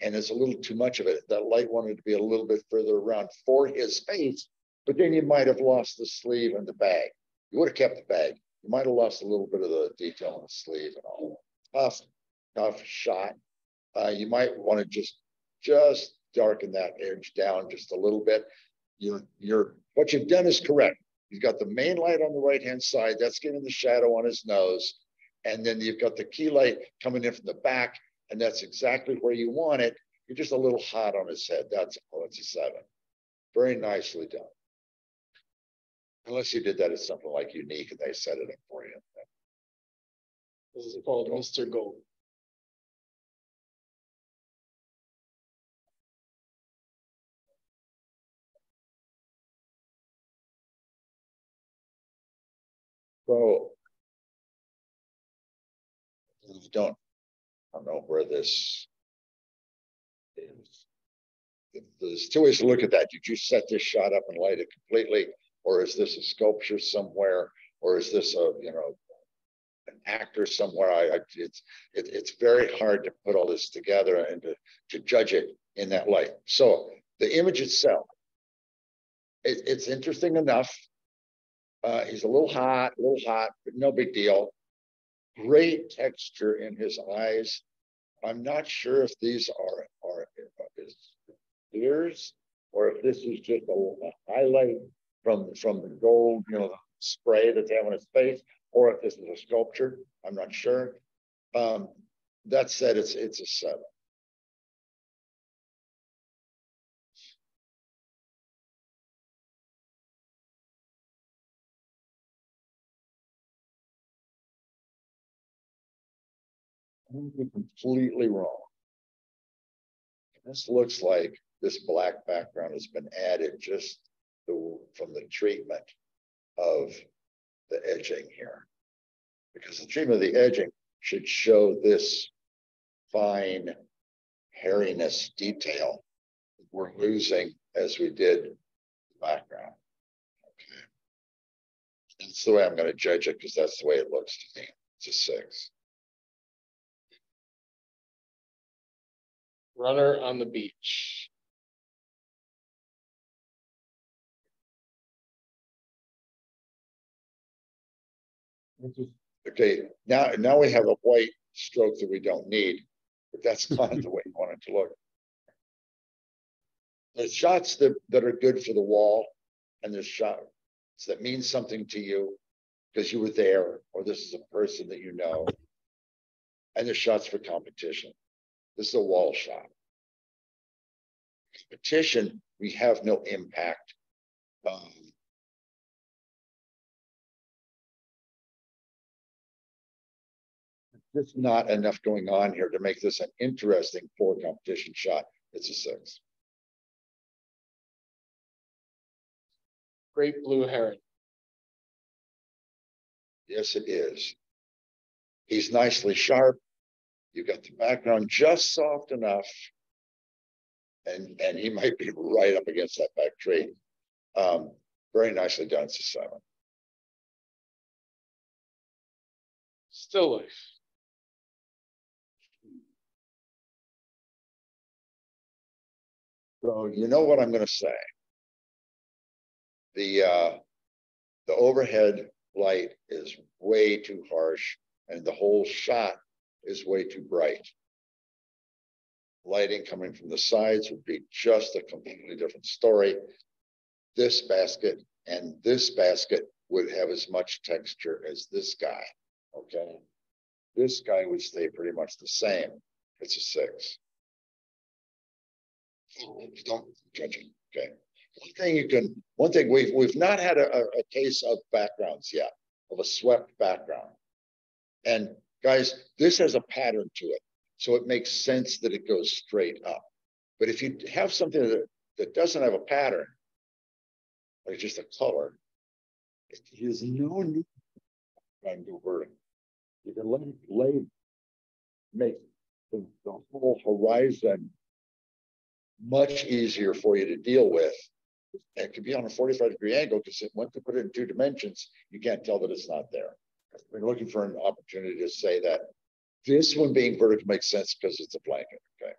and it's a little too much of it. That light wanted to be a little bit further around for his face, but then you might have lost the sleeve and the bag. You would have kept the bag. You might have lost a little bit of the detail on the sleeve and all. Tough, tough shot. Uh, you might want to just just darken that edge down just a little bit. You're you're what you've done is correct. You've got the main light on the right hand side. That's giving the shadow on his nose. And then you've got the key light coming in from the back and that's exactly where you want it. You're just a little hot on his head. That's oh, it's a seven. Very nicely done. Unless you did that as something like unique and they set it up for you. This is called Mr. Gold. So you don't I don't know where this is. There's two ways to look at that. Did you set this shot up and light it completely? Or is this a sculpture somewhere? Or is this a, you know, an actor somewhere? I, I it's it, it's very hard to put all this together and to, to judge it in that light. So the image itself, it, it's interesting enough. Uh, he's a little hot, a little hot, but no big deal great texture in his eyes. I'm not sure if these are, are his ears or if this is just a, a, highlight from, from the gold, you know, spray that they have on his face, or if this is a sculpture. I'm not sure. Um, that said, it's it's a seven. be completely wrong. This looks like this black background has been added just the, from the treatment of the edging here. Because the treatment of the edging should show this fine hairiness detail we're losing as we did the background. Okay. That's the way I'm going to judge it because that's the way it looks to me. It's a six. Runner on the beach. Okay, now, now we have a white stroke that we don't need, but that's not the way you want it to look. There's shots that, that are good for the wall, and there's shots that mean something to you because you were there, or this is a person that you know. And there's shots for competition. This is a wall shot. Competition, we have no impact. Um, There's not enough going on here to make this an interesting four competition shot. It's a six. Great blue heron. Yes, it is. He's nicely sharp. You've got the background just soft enough. And, and he might be right up against that back tree. Um, very nicely done, a seven. Still life. So you know what I'm gonna say. The uh, the overhead light is way too harsh and the whole shot is way too bright. Lighting coming from the sides would be just a completely different story. This basket and this basket would have as much texture as this guy, okay? This guy would stay pretty much the same. It's a six. Don't judge him, okay? One thing you can, one thing we've, we've not had a, a, case of backgrounds yet, of a swept background. And guys, this has a pattern to it. So it makes sense that it goes straight up. But if you have something that, that doesn't have a pattern, like just a color, there's no need to vertical. You can let it lay, make the, the whole horizon much easier for you to deal with. It could be on a 45 degree angle because once you put it in two dimensions, you can't tell that it's not there. We're looking for an opportunity to say that this one being vertical makes sense because it's a blanket. Okay.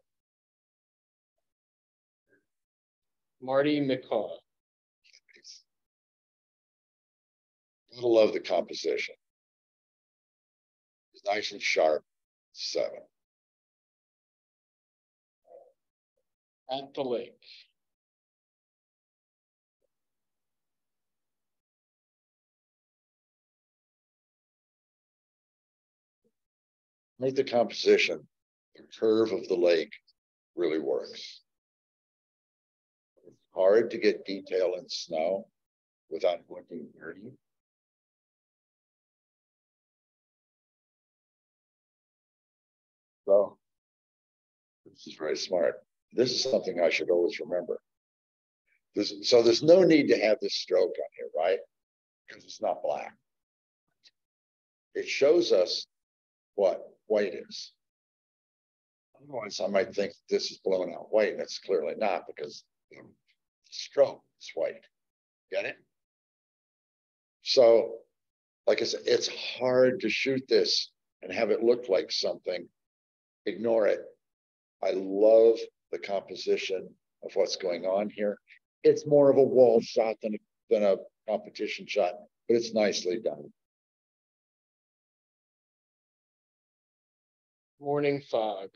Marty McCaw. I love the composition. It's nice and sharp. Seven. At the lake. Make the composition, the curve of the lake really works. It's hard to get detail in snow without looking dirty. So this is very smart. This is something I should always remember. This, so there's no need to have this stroke on here, right? Because it's not black. It shows us what white is. Otherwise, I might think this is blown out white, and it's clearly not because the stroke is white. Get it? So, like I said, it's hard to shoot this and have it look like something. Ignore it. I love the composition of what's going on here. It's more of a wall shot than a, than a competition shot, but it's nicely done. Morning fog.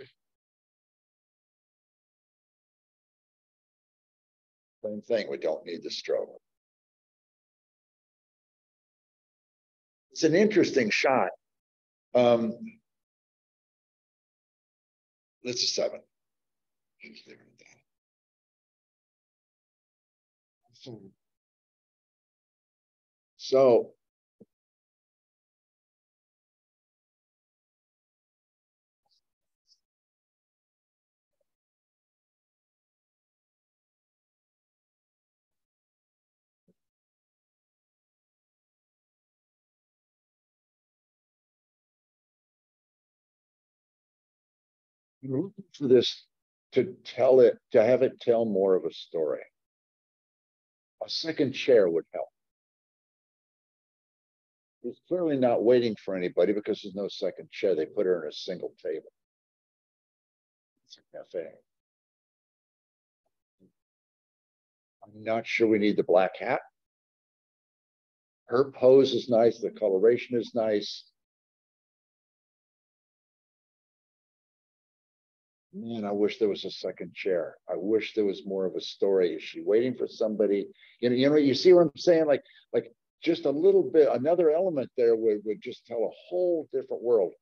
Same thing, we don't need the stroke. It's an interesting shot. Um, that's a seven. So you're looking for this to tell it, to have it tell more of a story. A second chair would help. He's clearly not waiting for anybody because there's no second chair. They put her in a single table. It's a cafe. I'm not sure we need the black hat. Her pose is nice. The coloration is nice. Man, I wish there was a second chair. I wish there was more of a story. Is she waiting for somebody? You know, you know, you see what I'm saying? Like, like just a little bit, another element there would, would just tell a whole different world.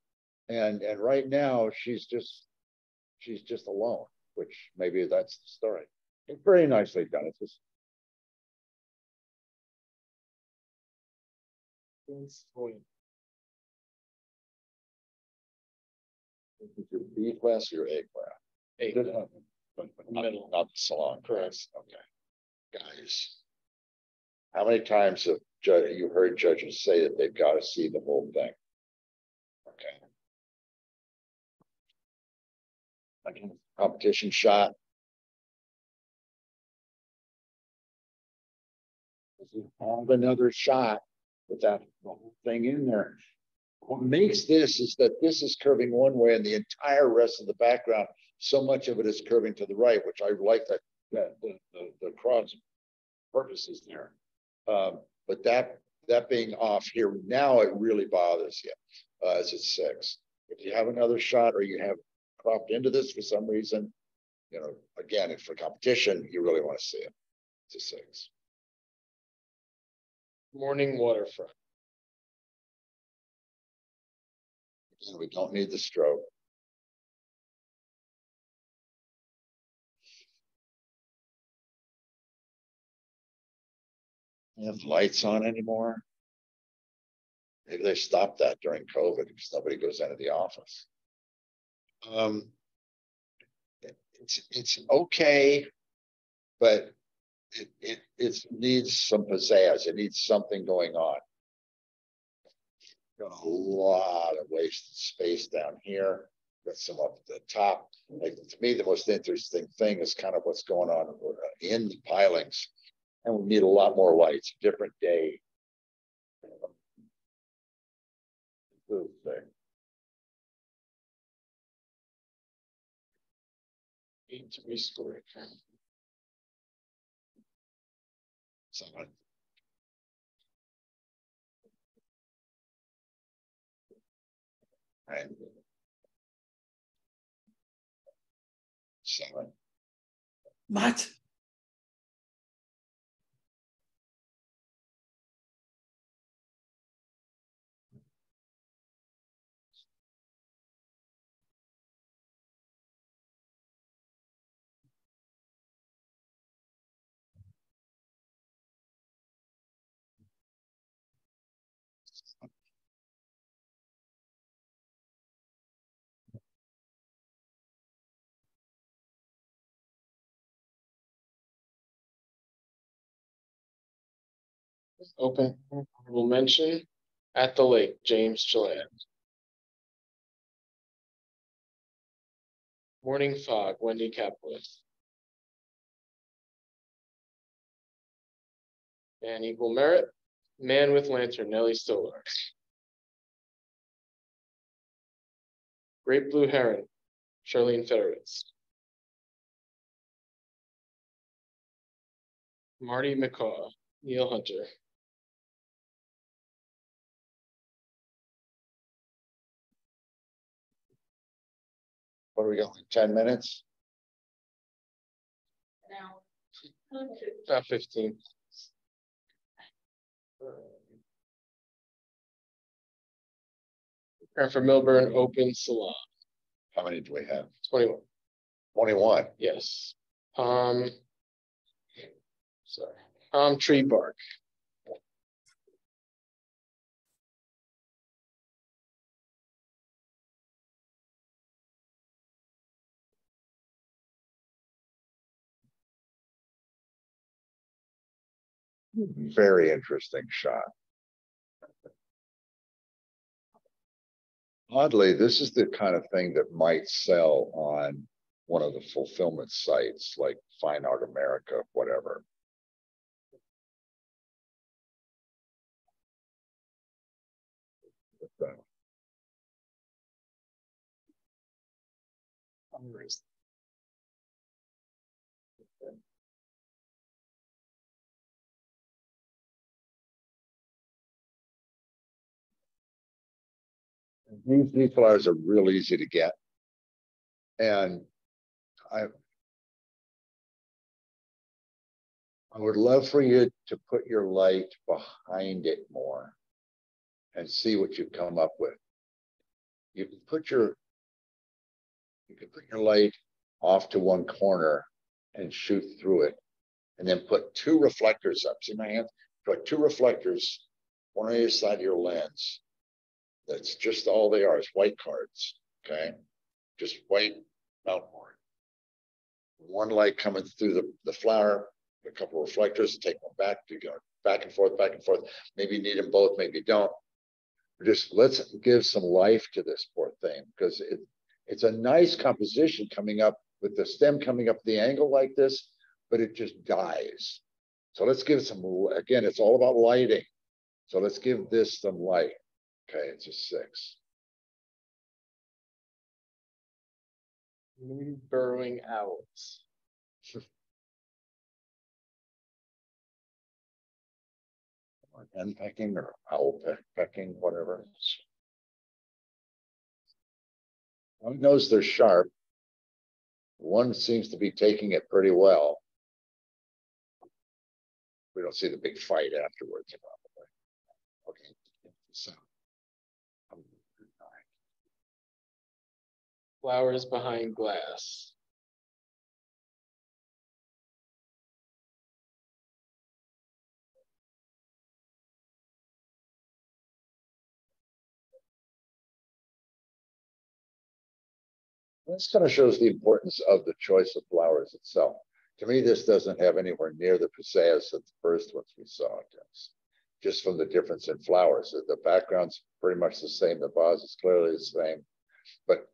And, and right now she's just, she's just alone, which maybe that's the story. It's very nicely done. It's just, your B class or your A class? A. Eight. Not, Middle. not the salon Correct. class. Okay. Guys. How many times have you heard judges say that they've got to see the whole thing? Okay. Again, competition shot. Have another shot with that whole thing in there. What makes this is that this is curving one way and the entire rest of the background, so much of it is curving to the right, which I like that, that the, the, the cross purposes there. Um, but that, that being off here, now it really bothers you, uh, as it's six. If you have another shot or you have cropped into this for some reason, you know, again, if for competition, you really want to see it. A six. Morning waterfront. And we don't need the stroke. They Have lights on anymore? Maybe they stopped that during COVID because nobody goes into the office. Um. It's, it's okay. But it, it, it needs some pizzazz. It needs something going on. Got a lot of wasted space down here. Got some up at the top. Like to me, the most interesting thing is kind of what's going on in the pilings. And we need a lot more lights, different day. Eight to rescore. Someone. And. Seven. What? Open, honorable mention at the lake, James Gilland. Morning fog, Wendy Capwood. And equal merit, man with lantern, Nellie Stolar. Great blue heron, Charlene Federitz. Marty McCaw, Neil Hunter. What are we going, ten minutes? Now. About fifteen. And for Millburn Open Salon, How many do we have? 21. 21? yes. Um. Sorry, um, tree bark. Very interesting shot. Oddly, this is the kind of thing that might sell on one of the fulfillment sites like Fine Art America, whatever. But, uh, these, these flowers are real easy to get. And I, I would love for you to put your light behind it more and see what you come up with. You can put your you can put your light off to one corner and shoot through it, and then put two reflectors up. See my hand? Put two reflectors, one on each side of your lens. That's just all they are, is white cards. Okay. Just white outboard. One light coming through the, the flower, a couple of reflectors, take one back, to go back and forth, back and forth. Maybe you need them both, maybe you don't. Just let's give some life to this poor thing because it, it's a nice composition coming up with the stem coming up the angle like this, but it just dies. So let's give some, again, it's all about lighting. So let's give this some light. Okay, it's a six. Maybe burrowing owls. or hen pecking or owl pecking, whatever. One knows they're sharp. One seems to be taking it pretty well. We don't see the big fight afterwards, probably. Okay, so. Flowers behind glass. This kind of shows the importance of the choice of flowers itself. To me, this doesn't have anywhere near the pizzazz that the first ones we saw does. Just from the difference in flowers, the background's pretty much the same. The vase is clearly the same, but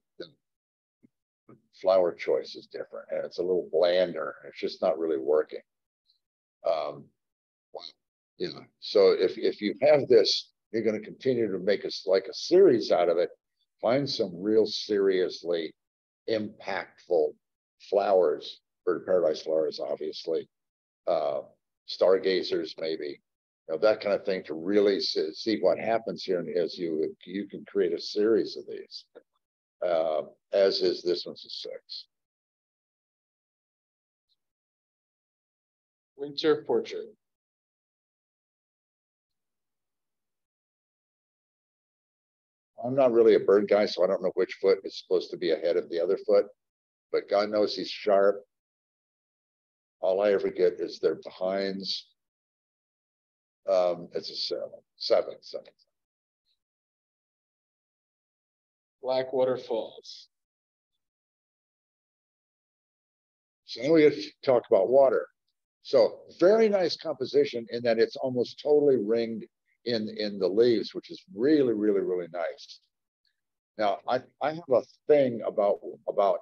flower choice is different, and it's a little blander. It's just not really working. Um, you know, so if if you have this, you're going to continue to make us like a series out of it. Find some real seriously impactful flowers, bird paradise flowers, obviously, uh, stargazers, maybe, you know, that kind of thing to really see, see what happens here. And as you you can create a series of these, uh, as is this one's a six. Winter portrait. I'm not really a bird guy, so I don't know which foot is supposed to be ahead of the other foot, but God knows he's sharp. All I ever get is their behinds. Um, it's a seven, seven, seven. Blackwater Falls. So then we get to talk about water. So very nice composition in that it's almost totally ringed in in the leaves, which is really, really, really nice. Now, I, I have a thing about about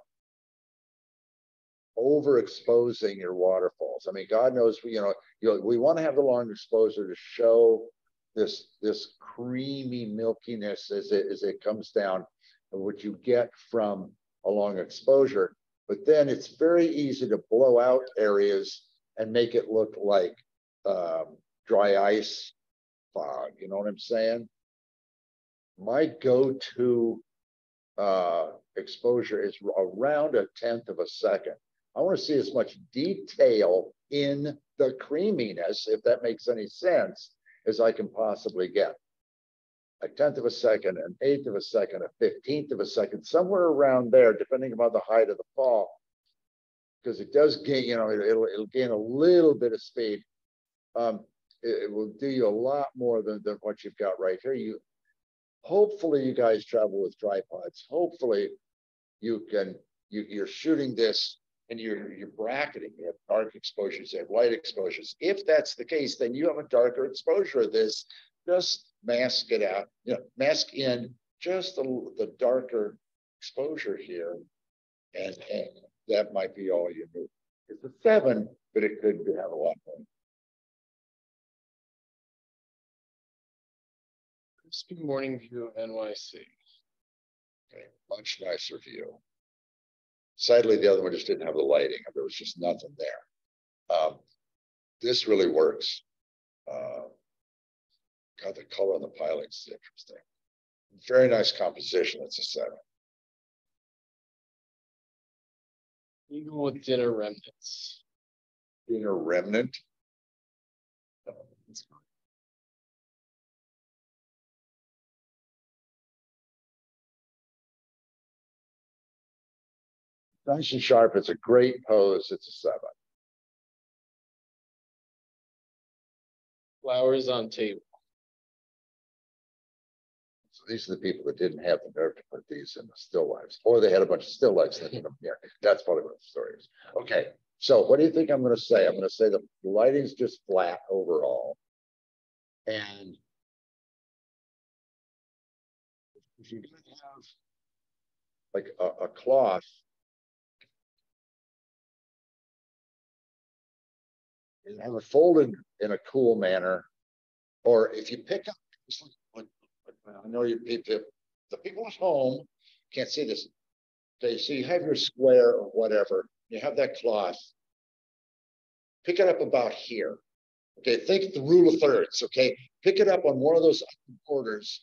overexposing your waterfalls. I mean, God knows you know, you know, we want to have the long exposure to show this this creamy milkiness as it as it comes down, what you get from a long exposure. But then it's very easy to blow out areas and make it look like um, dry ice fog. You know what I'm saying? My go-to uh, exposure is around a tenth of a second. I want to see as much detail in the creaminess, if that makes any sense, as I can possibly get. A tenth of a second, an eighth of a second, a fifteenth of a second, somewhere around there, depending upon the height of the fall. Because it does gain, you know, it'll, it'll gain a little bit of speed. Um, it, it will do you a lot more than, than what you've got right here. You hopefully you guys travel with tripods. Hopefully you can you, you're shooting this and you're you're bracketing. You have dark exposures, you have light exposures. If that's the case, then you have a darker exposure of this. Just mask it out, you know, mask in just the, the darker exposure here. And, and that might be all you need. It's a seven, but it could have a lot more. Crispy morning view of NYC. Okay, much nicer view. Sadly, the other one just didn't have the lighting. There was just nothing there. Um, this really works. Uh, God, the color on the pilings is interesting. Very nice composition. It's a seven. Go with dinner remnants. Dinner remnant. Nice and sharp. It's a great pose. It's a seven. Flowers on table. These are the people that didn't have the nerve to put these in the still lifes, or they had a bunch of still lifes that them. That's probably what the story is. Okay, so what do you think I'm going to say? I'm going to say the lighting's just flat overall, and if you're going to have like a, a cloth and have it folded in a cool manner, or if you pick up, I know you people, the people at home can't see this. They so you have your square or whatever, you have that cloth. Pick it up about here. Okay, think the rule of thirds. Okay, pick it up on one of those borders,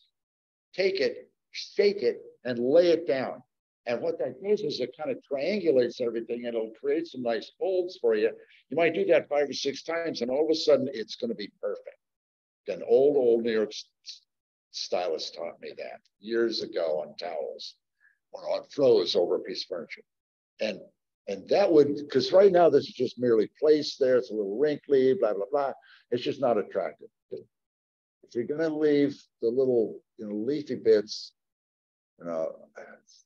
take it, shake it, and lay it down. And what that does is it kind of triangulates everything and it'll create some nice folds for you. You might do that five or six times, and all of a sudden it's going to be perfect. An old, old New York stylist taught me that years ago on towels or on throws over a piece of furniture. And and that would because right now this is just merely placed there, it's a little wrinkly, blah, blah, blah. It's just not attractive. If you're gonna leave the little you know leafy bits you know,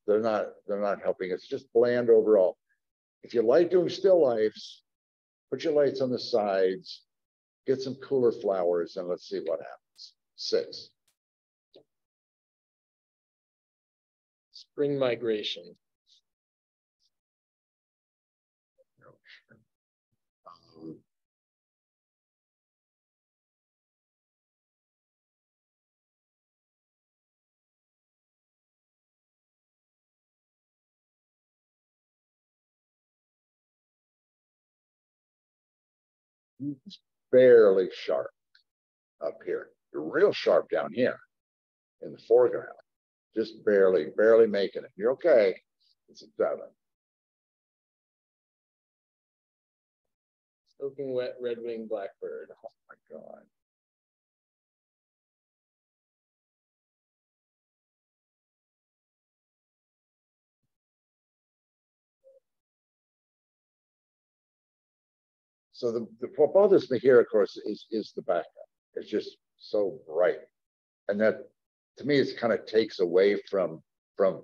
they're not they're not helping. It's just bland overall. If you like doing still lifes, put your lights on the sides, get some cooler flowers, and let's see what happens. Six. Spring migration. Um, barely sharp up here. You're real sharp down here in the foreground. Just barely, barely making it. You're okay. It's a seven. Soaking wet red-winged blackbird. Oh my God. So the, the what bothers me here, of course, is is the background. It's just so bright, and that to me, it kind of takes away from from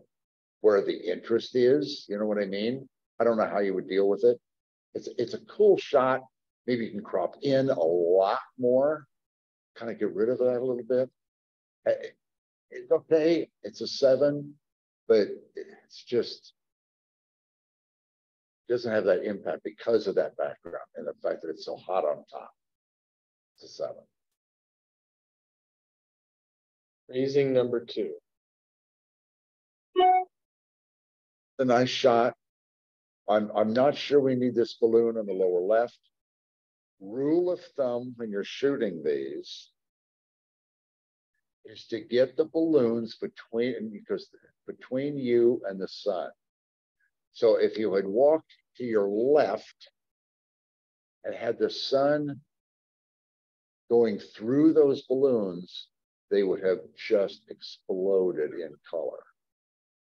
where the interest is. You know what I mean? I don't know how you would deal with it. It's it's a cool shot. Maybe you can crop in a lot more, kind of get rid of that a little bit. Eh, eh, it's okay. It's a seven, but it's just doesn't have that impact because of that background and the fact that it's so hot on top. It's a seven. Raising number two. A nice shot. I'm I'm not sure we need this balloon on the lower left. Rule of thumb when you're shooting these is to get the balloons between because between you and the sun. So if you had walked to your left and had the sun going through those balloons, they would have just exploded in color.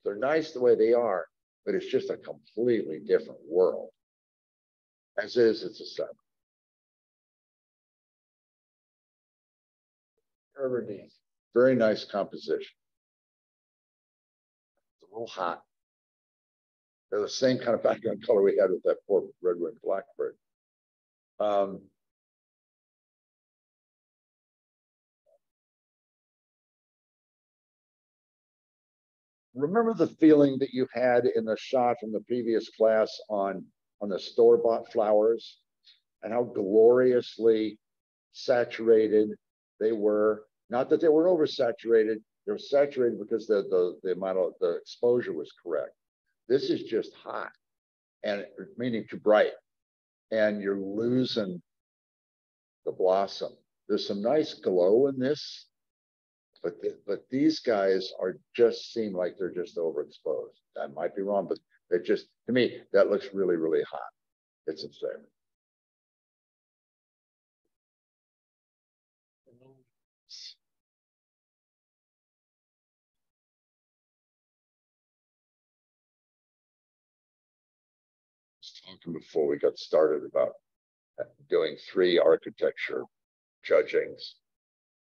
They're nice the way they are, but it's just a completely different world. As is, it's a seven. Herberdine. Very nice composition. It's a little hot. They're the same kind of background color we had with that poor red-winged blackbird. Um, remember the feeling that you had in the shot from the previous class on, on the store-bought flowers and how gloriously saturated they were. Not that they were oversaturated, they were saturated because the, the, the amount of the exposure was correct. This is just hot and meaning too bright. And you're losing the blossom. There's some nice glow in this. But, the- but these guys are, just seem like they're just overexposed. I might be wrong, but it just, to me, that looks really, really hot. It's insane. talking before we got started about doing three architecture judgings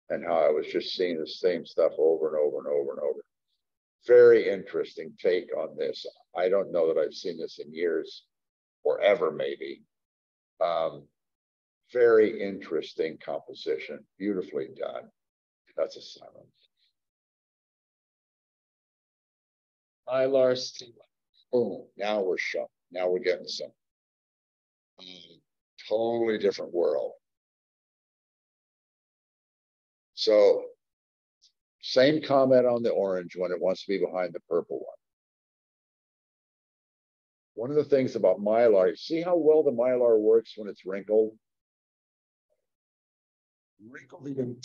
and how I was just seeing the same stuff over and over and over and over. Very interesting take on this. I don't know that I've seen this in years or ever, maybe. Um, very interesting composition, beautifully done. That's a seven. Mylar Lars. Boom, now we're shut. Now we're getting some. um, Totally different world. So. Same comment on the orange when it wants to be behind the purple one. One of the things about Mylar, see how well the Mylar works when it's wrinkled? Wrinkled even.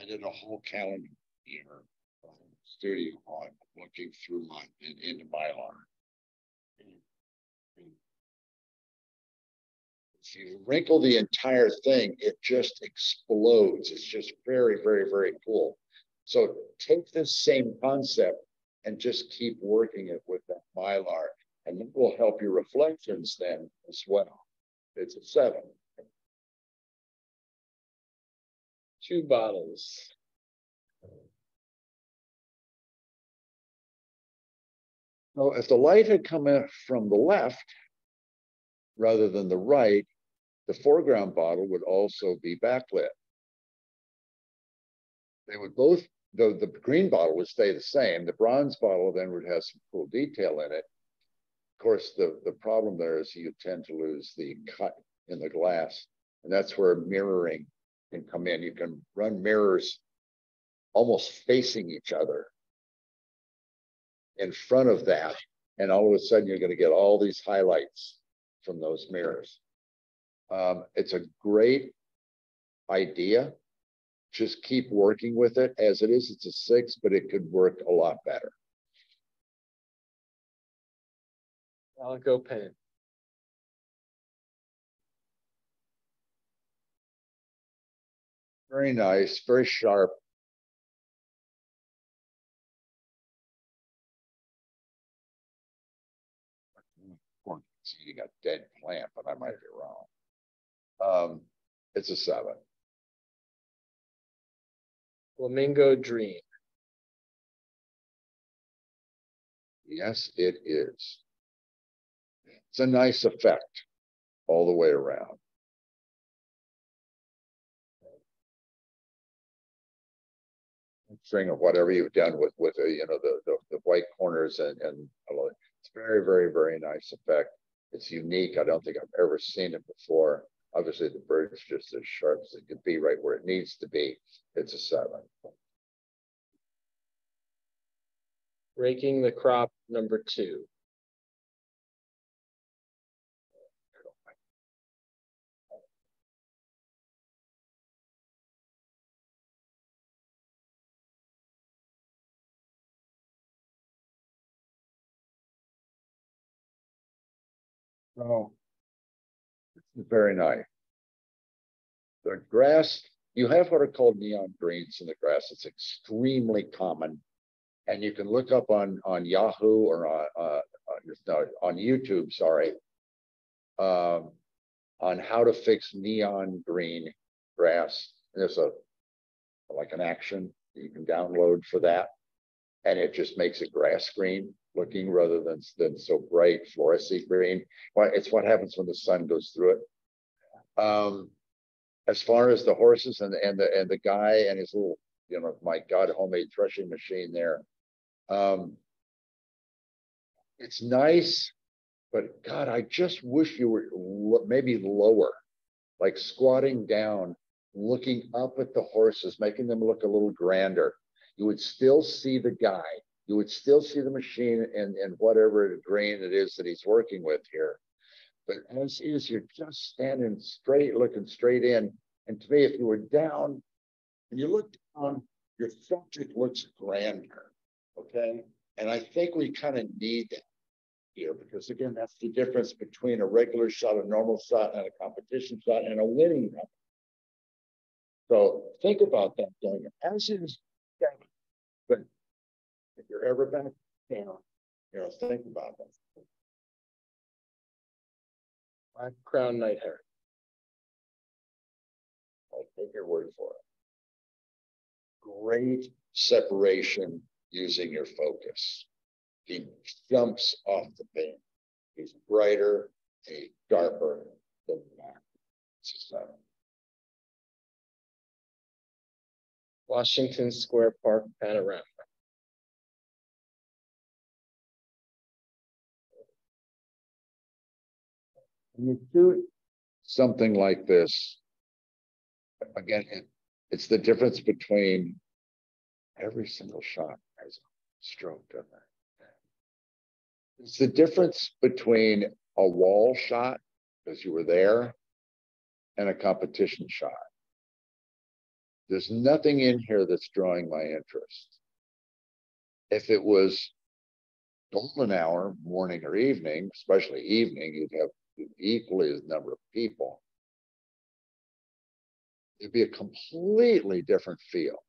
I did a whole calendar year studio on looking through my, in, into Mylar. You wrinkle the entire thing, it just explodes. It's just very, very, very cool. So take this same concept and just keep working it with that Mylar, and it will help your reflections then as well. It's a seven. Two bottles. So if the light had come in from the left rather than the right, the foreground bottle would also be backlit. They would both, though the green bottle would stay the same, the bronze bottle then would have some cool detail in it. Of course, the, the problem there is you tend to lose the cut in the glass, and that's where mirroring can come in. You can run mirrors almost facing each other in front of that, and all of a sudden you're going to get all these highlights from those mirrors. Um, it's a great idea. Just keep working with it as it is. It's a six, but it could work a lot better. Calico pen. Very nice, very sharp. Eating a dead plant, but I might be wrong. Um, it's a seven. Flamingo dream. Yes, it is. It's a nice effect all the way around. String of whatever you've done with with uh, you know the, the the white corners and and all of it. it's very very very nice effect. It's unique. I don't think I've ever seen it before. Obviously, the bird's just as sharp as it could be, right where it needs to be. It's a seven. Raking the crop number two. Oh. Very nice. The grass, you have what are called neon greens in the grass. It's extremely common. And you can look up on, on Yahoo or on, uh, on YouTube, sorry, um, on how to fix neon green grass. There's a, like an action you can download for that. And it just makes it grass green looking rather than, than so bright fluorescent green. Well, it's what happens when the sun goes through it. Um, as far as the horses and, and the and the guy and his little, you know, my God, homemade threshing machine there. Um, it's nice, but God, I just wish you were maybe lower, like squatting down, looking up at the horses, making them look a little grander. You would still see the guy, you would still see the machine and, and whatever grain it is that he's working with here. But as is, you're just standing straight, looking straight in. And to me, if you were down and you look down, your subject looks grander, okay? And I think we kind of need that here because again, that's the difference between a regular shot, a normal shot, and a competition shot, and a winning shot. So think about that going as is. If you're ever back, you know, you know, think about that. Black crown night heron. I'll take your word for it. Great separation using your focus. He jumps off the pin. He's brighter, a darker than that. Uh, Washington Square Park panorama. You do something like this, again, it, it's the difference between every single shot has a stroke, doesn't it? It's the difference between a wall shot, because you were there, and a competition shot. There's nothing in here that's drawing my interest. If it was golden hour, morning or evening, especially evening, you'd have equally as number of people. It'd be a completely different feel.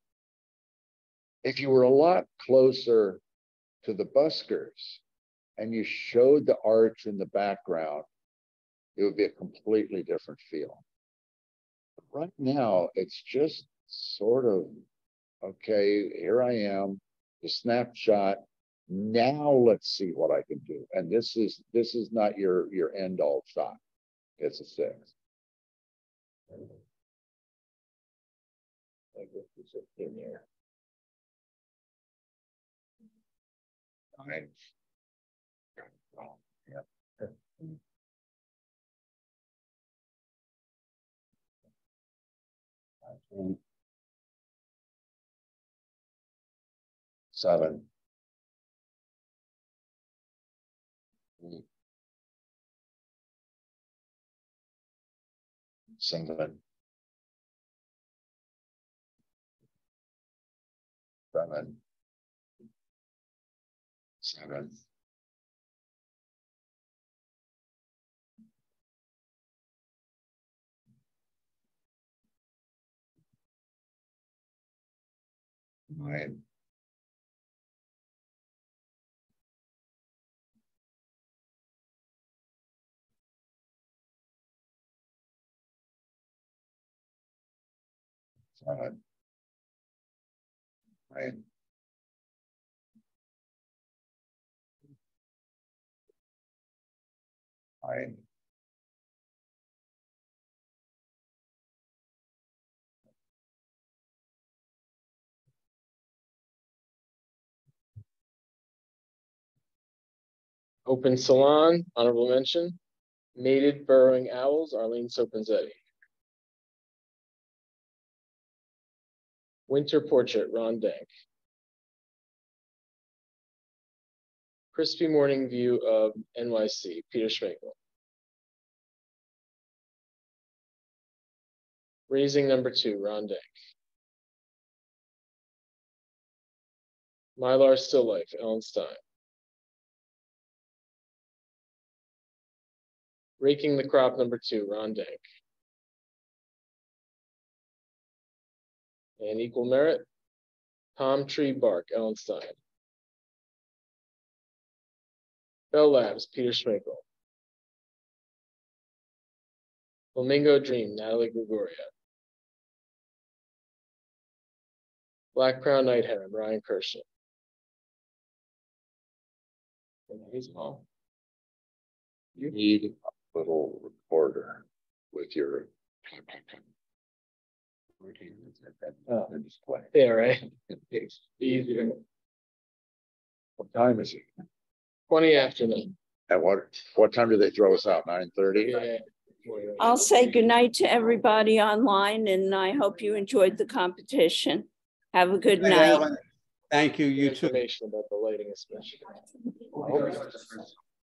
If you were a lot closer to the buskers and you showed the arch in the background, it would be a completely different feel. But right now, it's just sort of, okay, here I am, the snapshot. Now let's see what I can do. And this is this is not your your end all shot. It's a six. I guess it's in here. Nine. Seven. Seven. Seven. Seven. Nine. Open Salon, honorable mention. Mated Burrowing Owls, Arlene Sopenzetti. Winter Portrait, Ron Dank. Crispy Morning View of NYC, Peter Schmeichel. Raising number two, Ron Dank. Mylar Still Life, Ellen Stein. Raking the crop number two, Ron Dank. And equal merit, palm tree bark, Ellen Stein. Bell Labs, Peter Schmeichel. Flamingo Dream, Natalie Gregoria. Black Crown Night Heron, Ryan all. You need a little recorder with your. Oh. And display. Yeah, right. It's Easier. What time is it? Twenty afternoon. At what, what time do they throw us out? Nine thirty? Yeah. I'll say goodnight to everybody online and I hope you enjoyed the competition. Have a good night. Thank you, you too. Information about the lighting especially.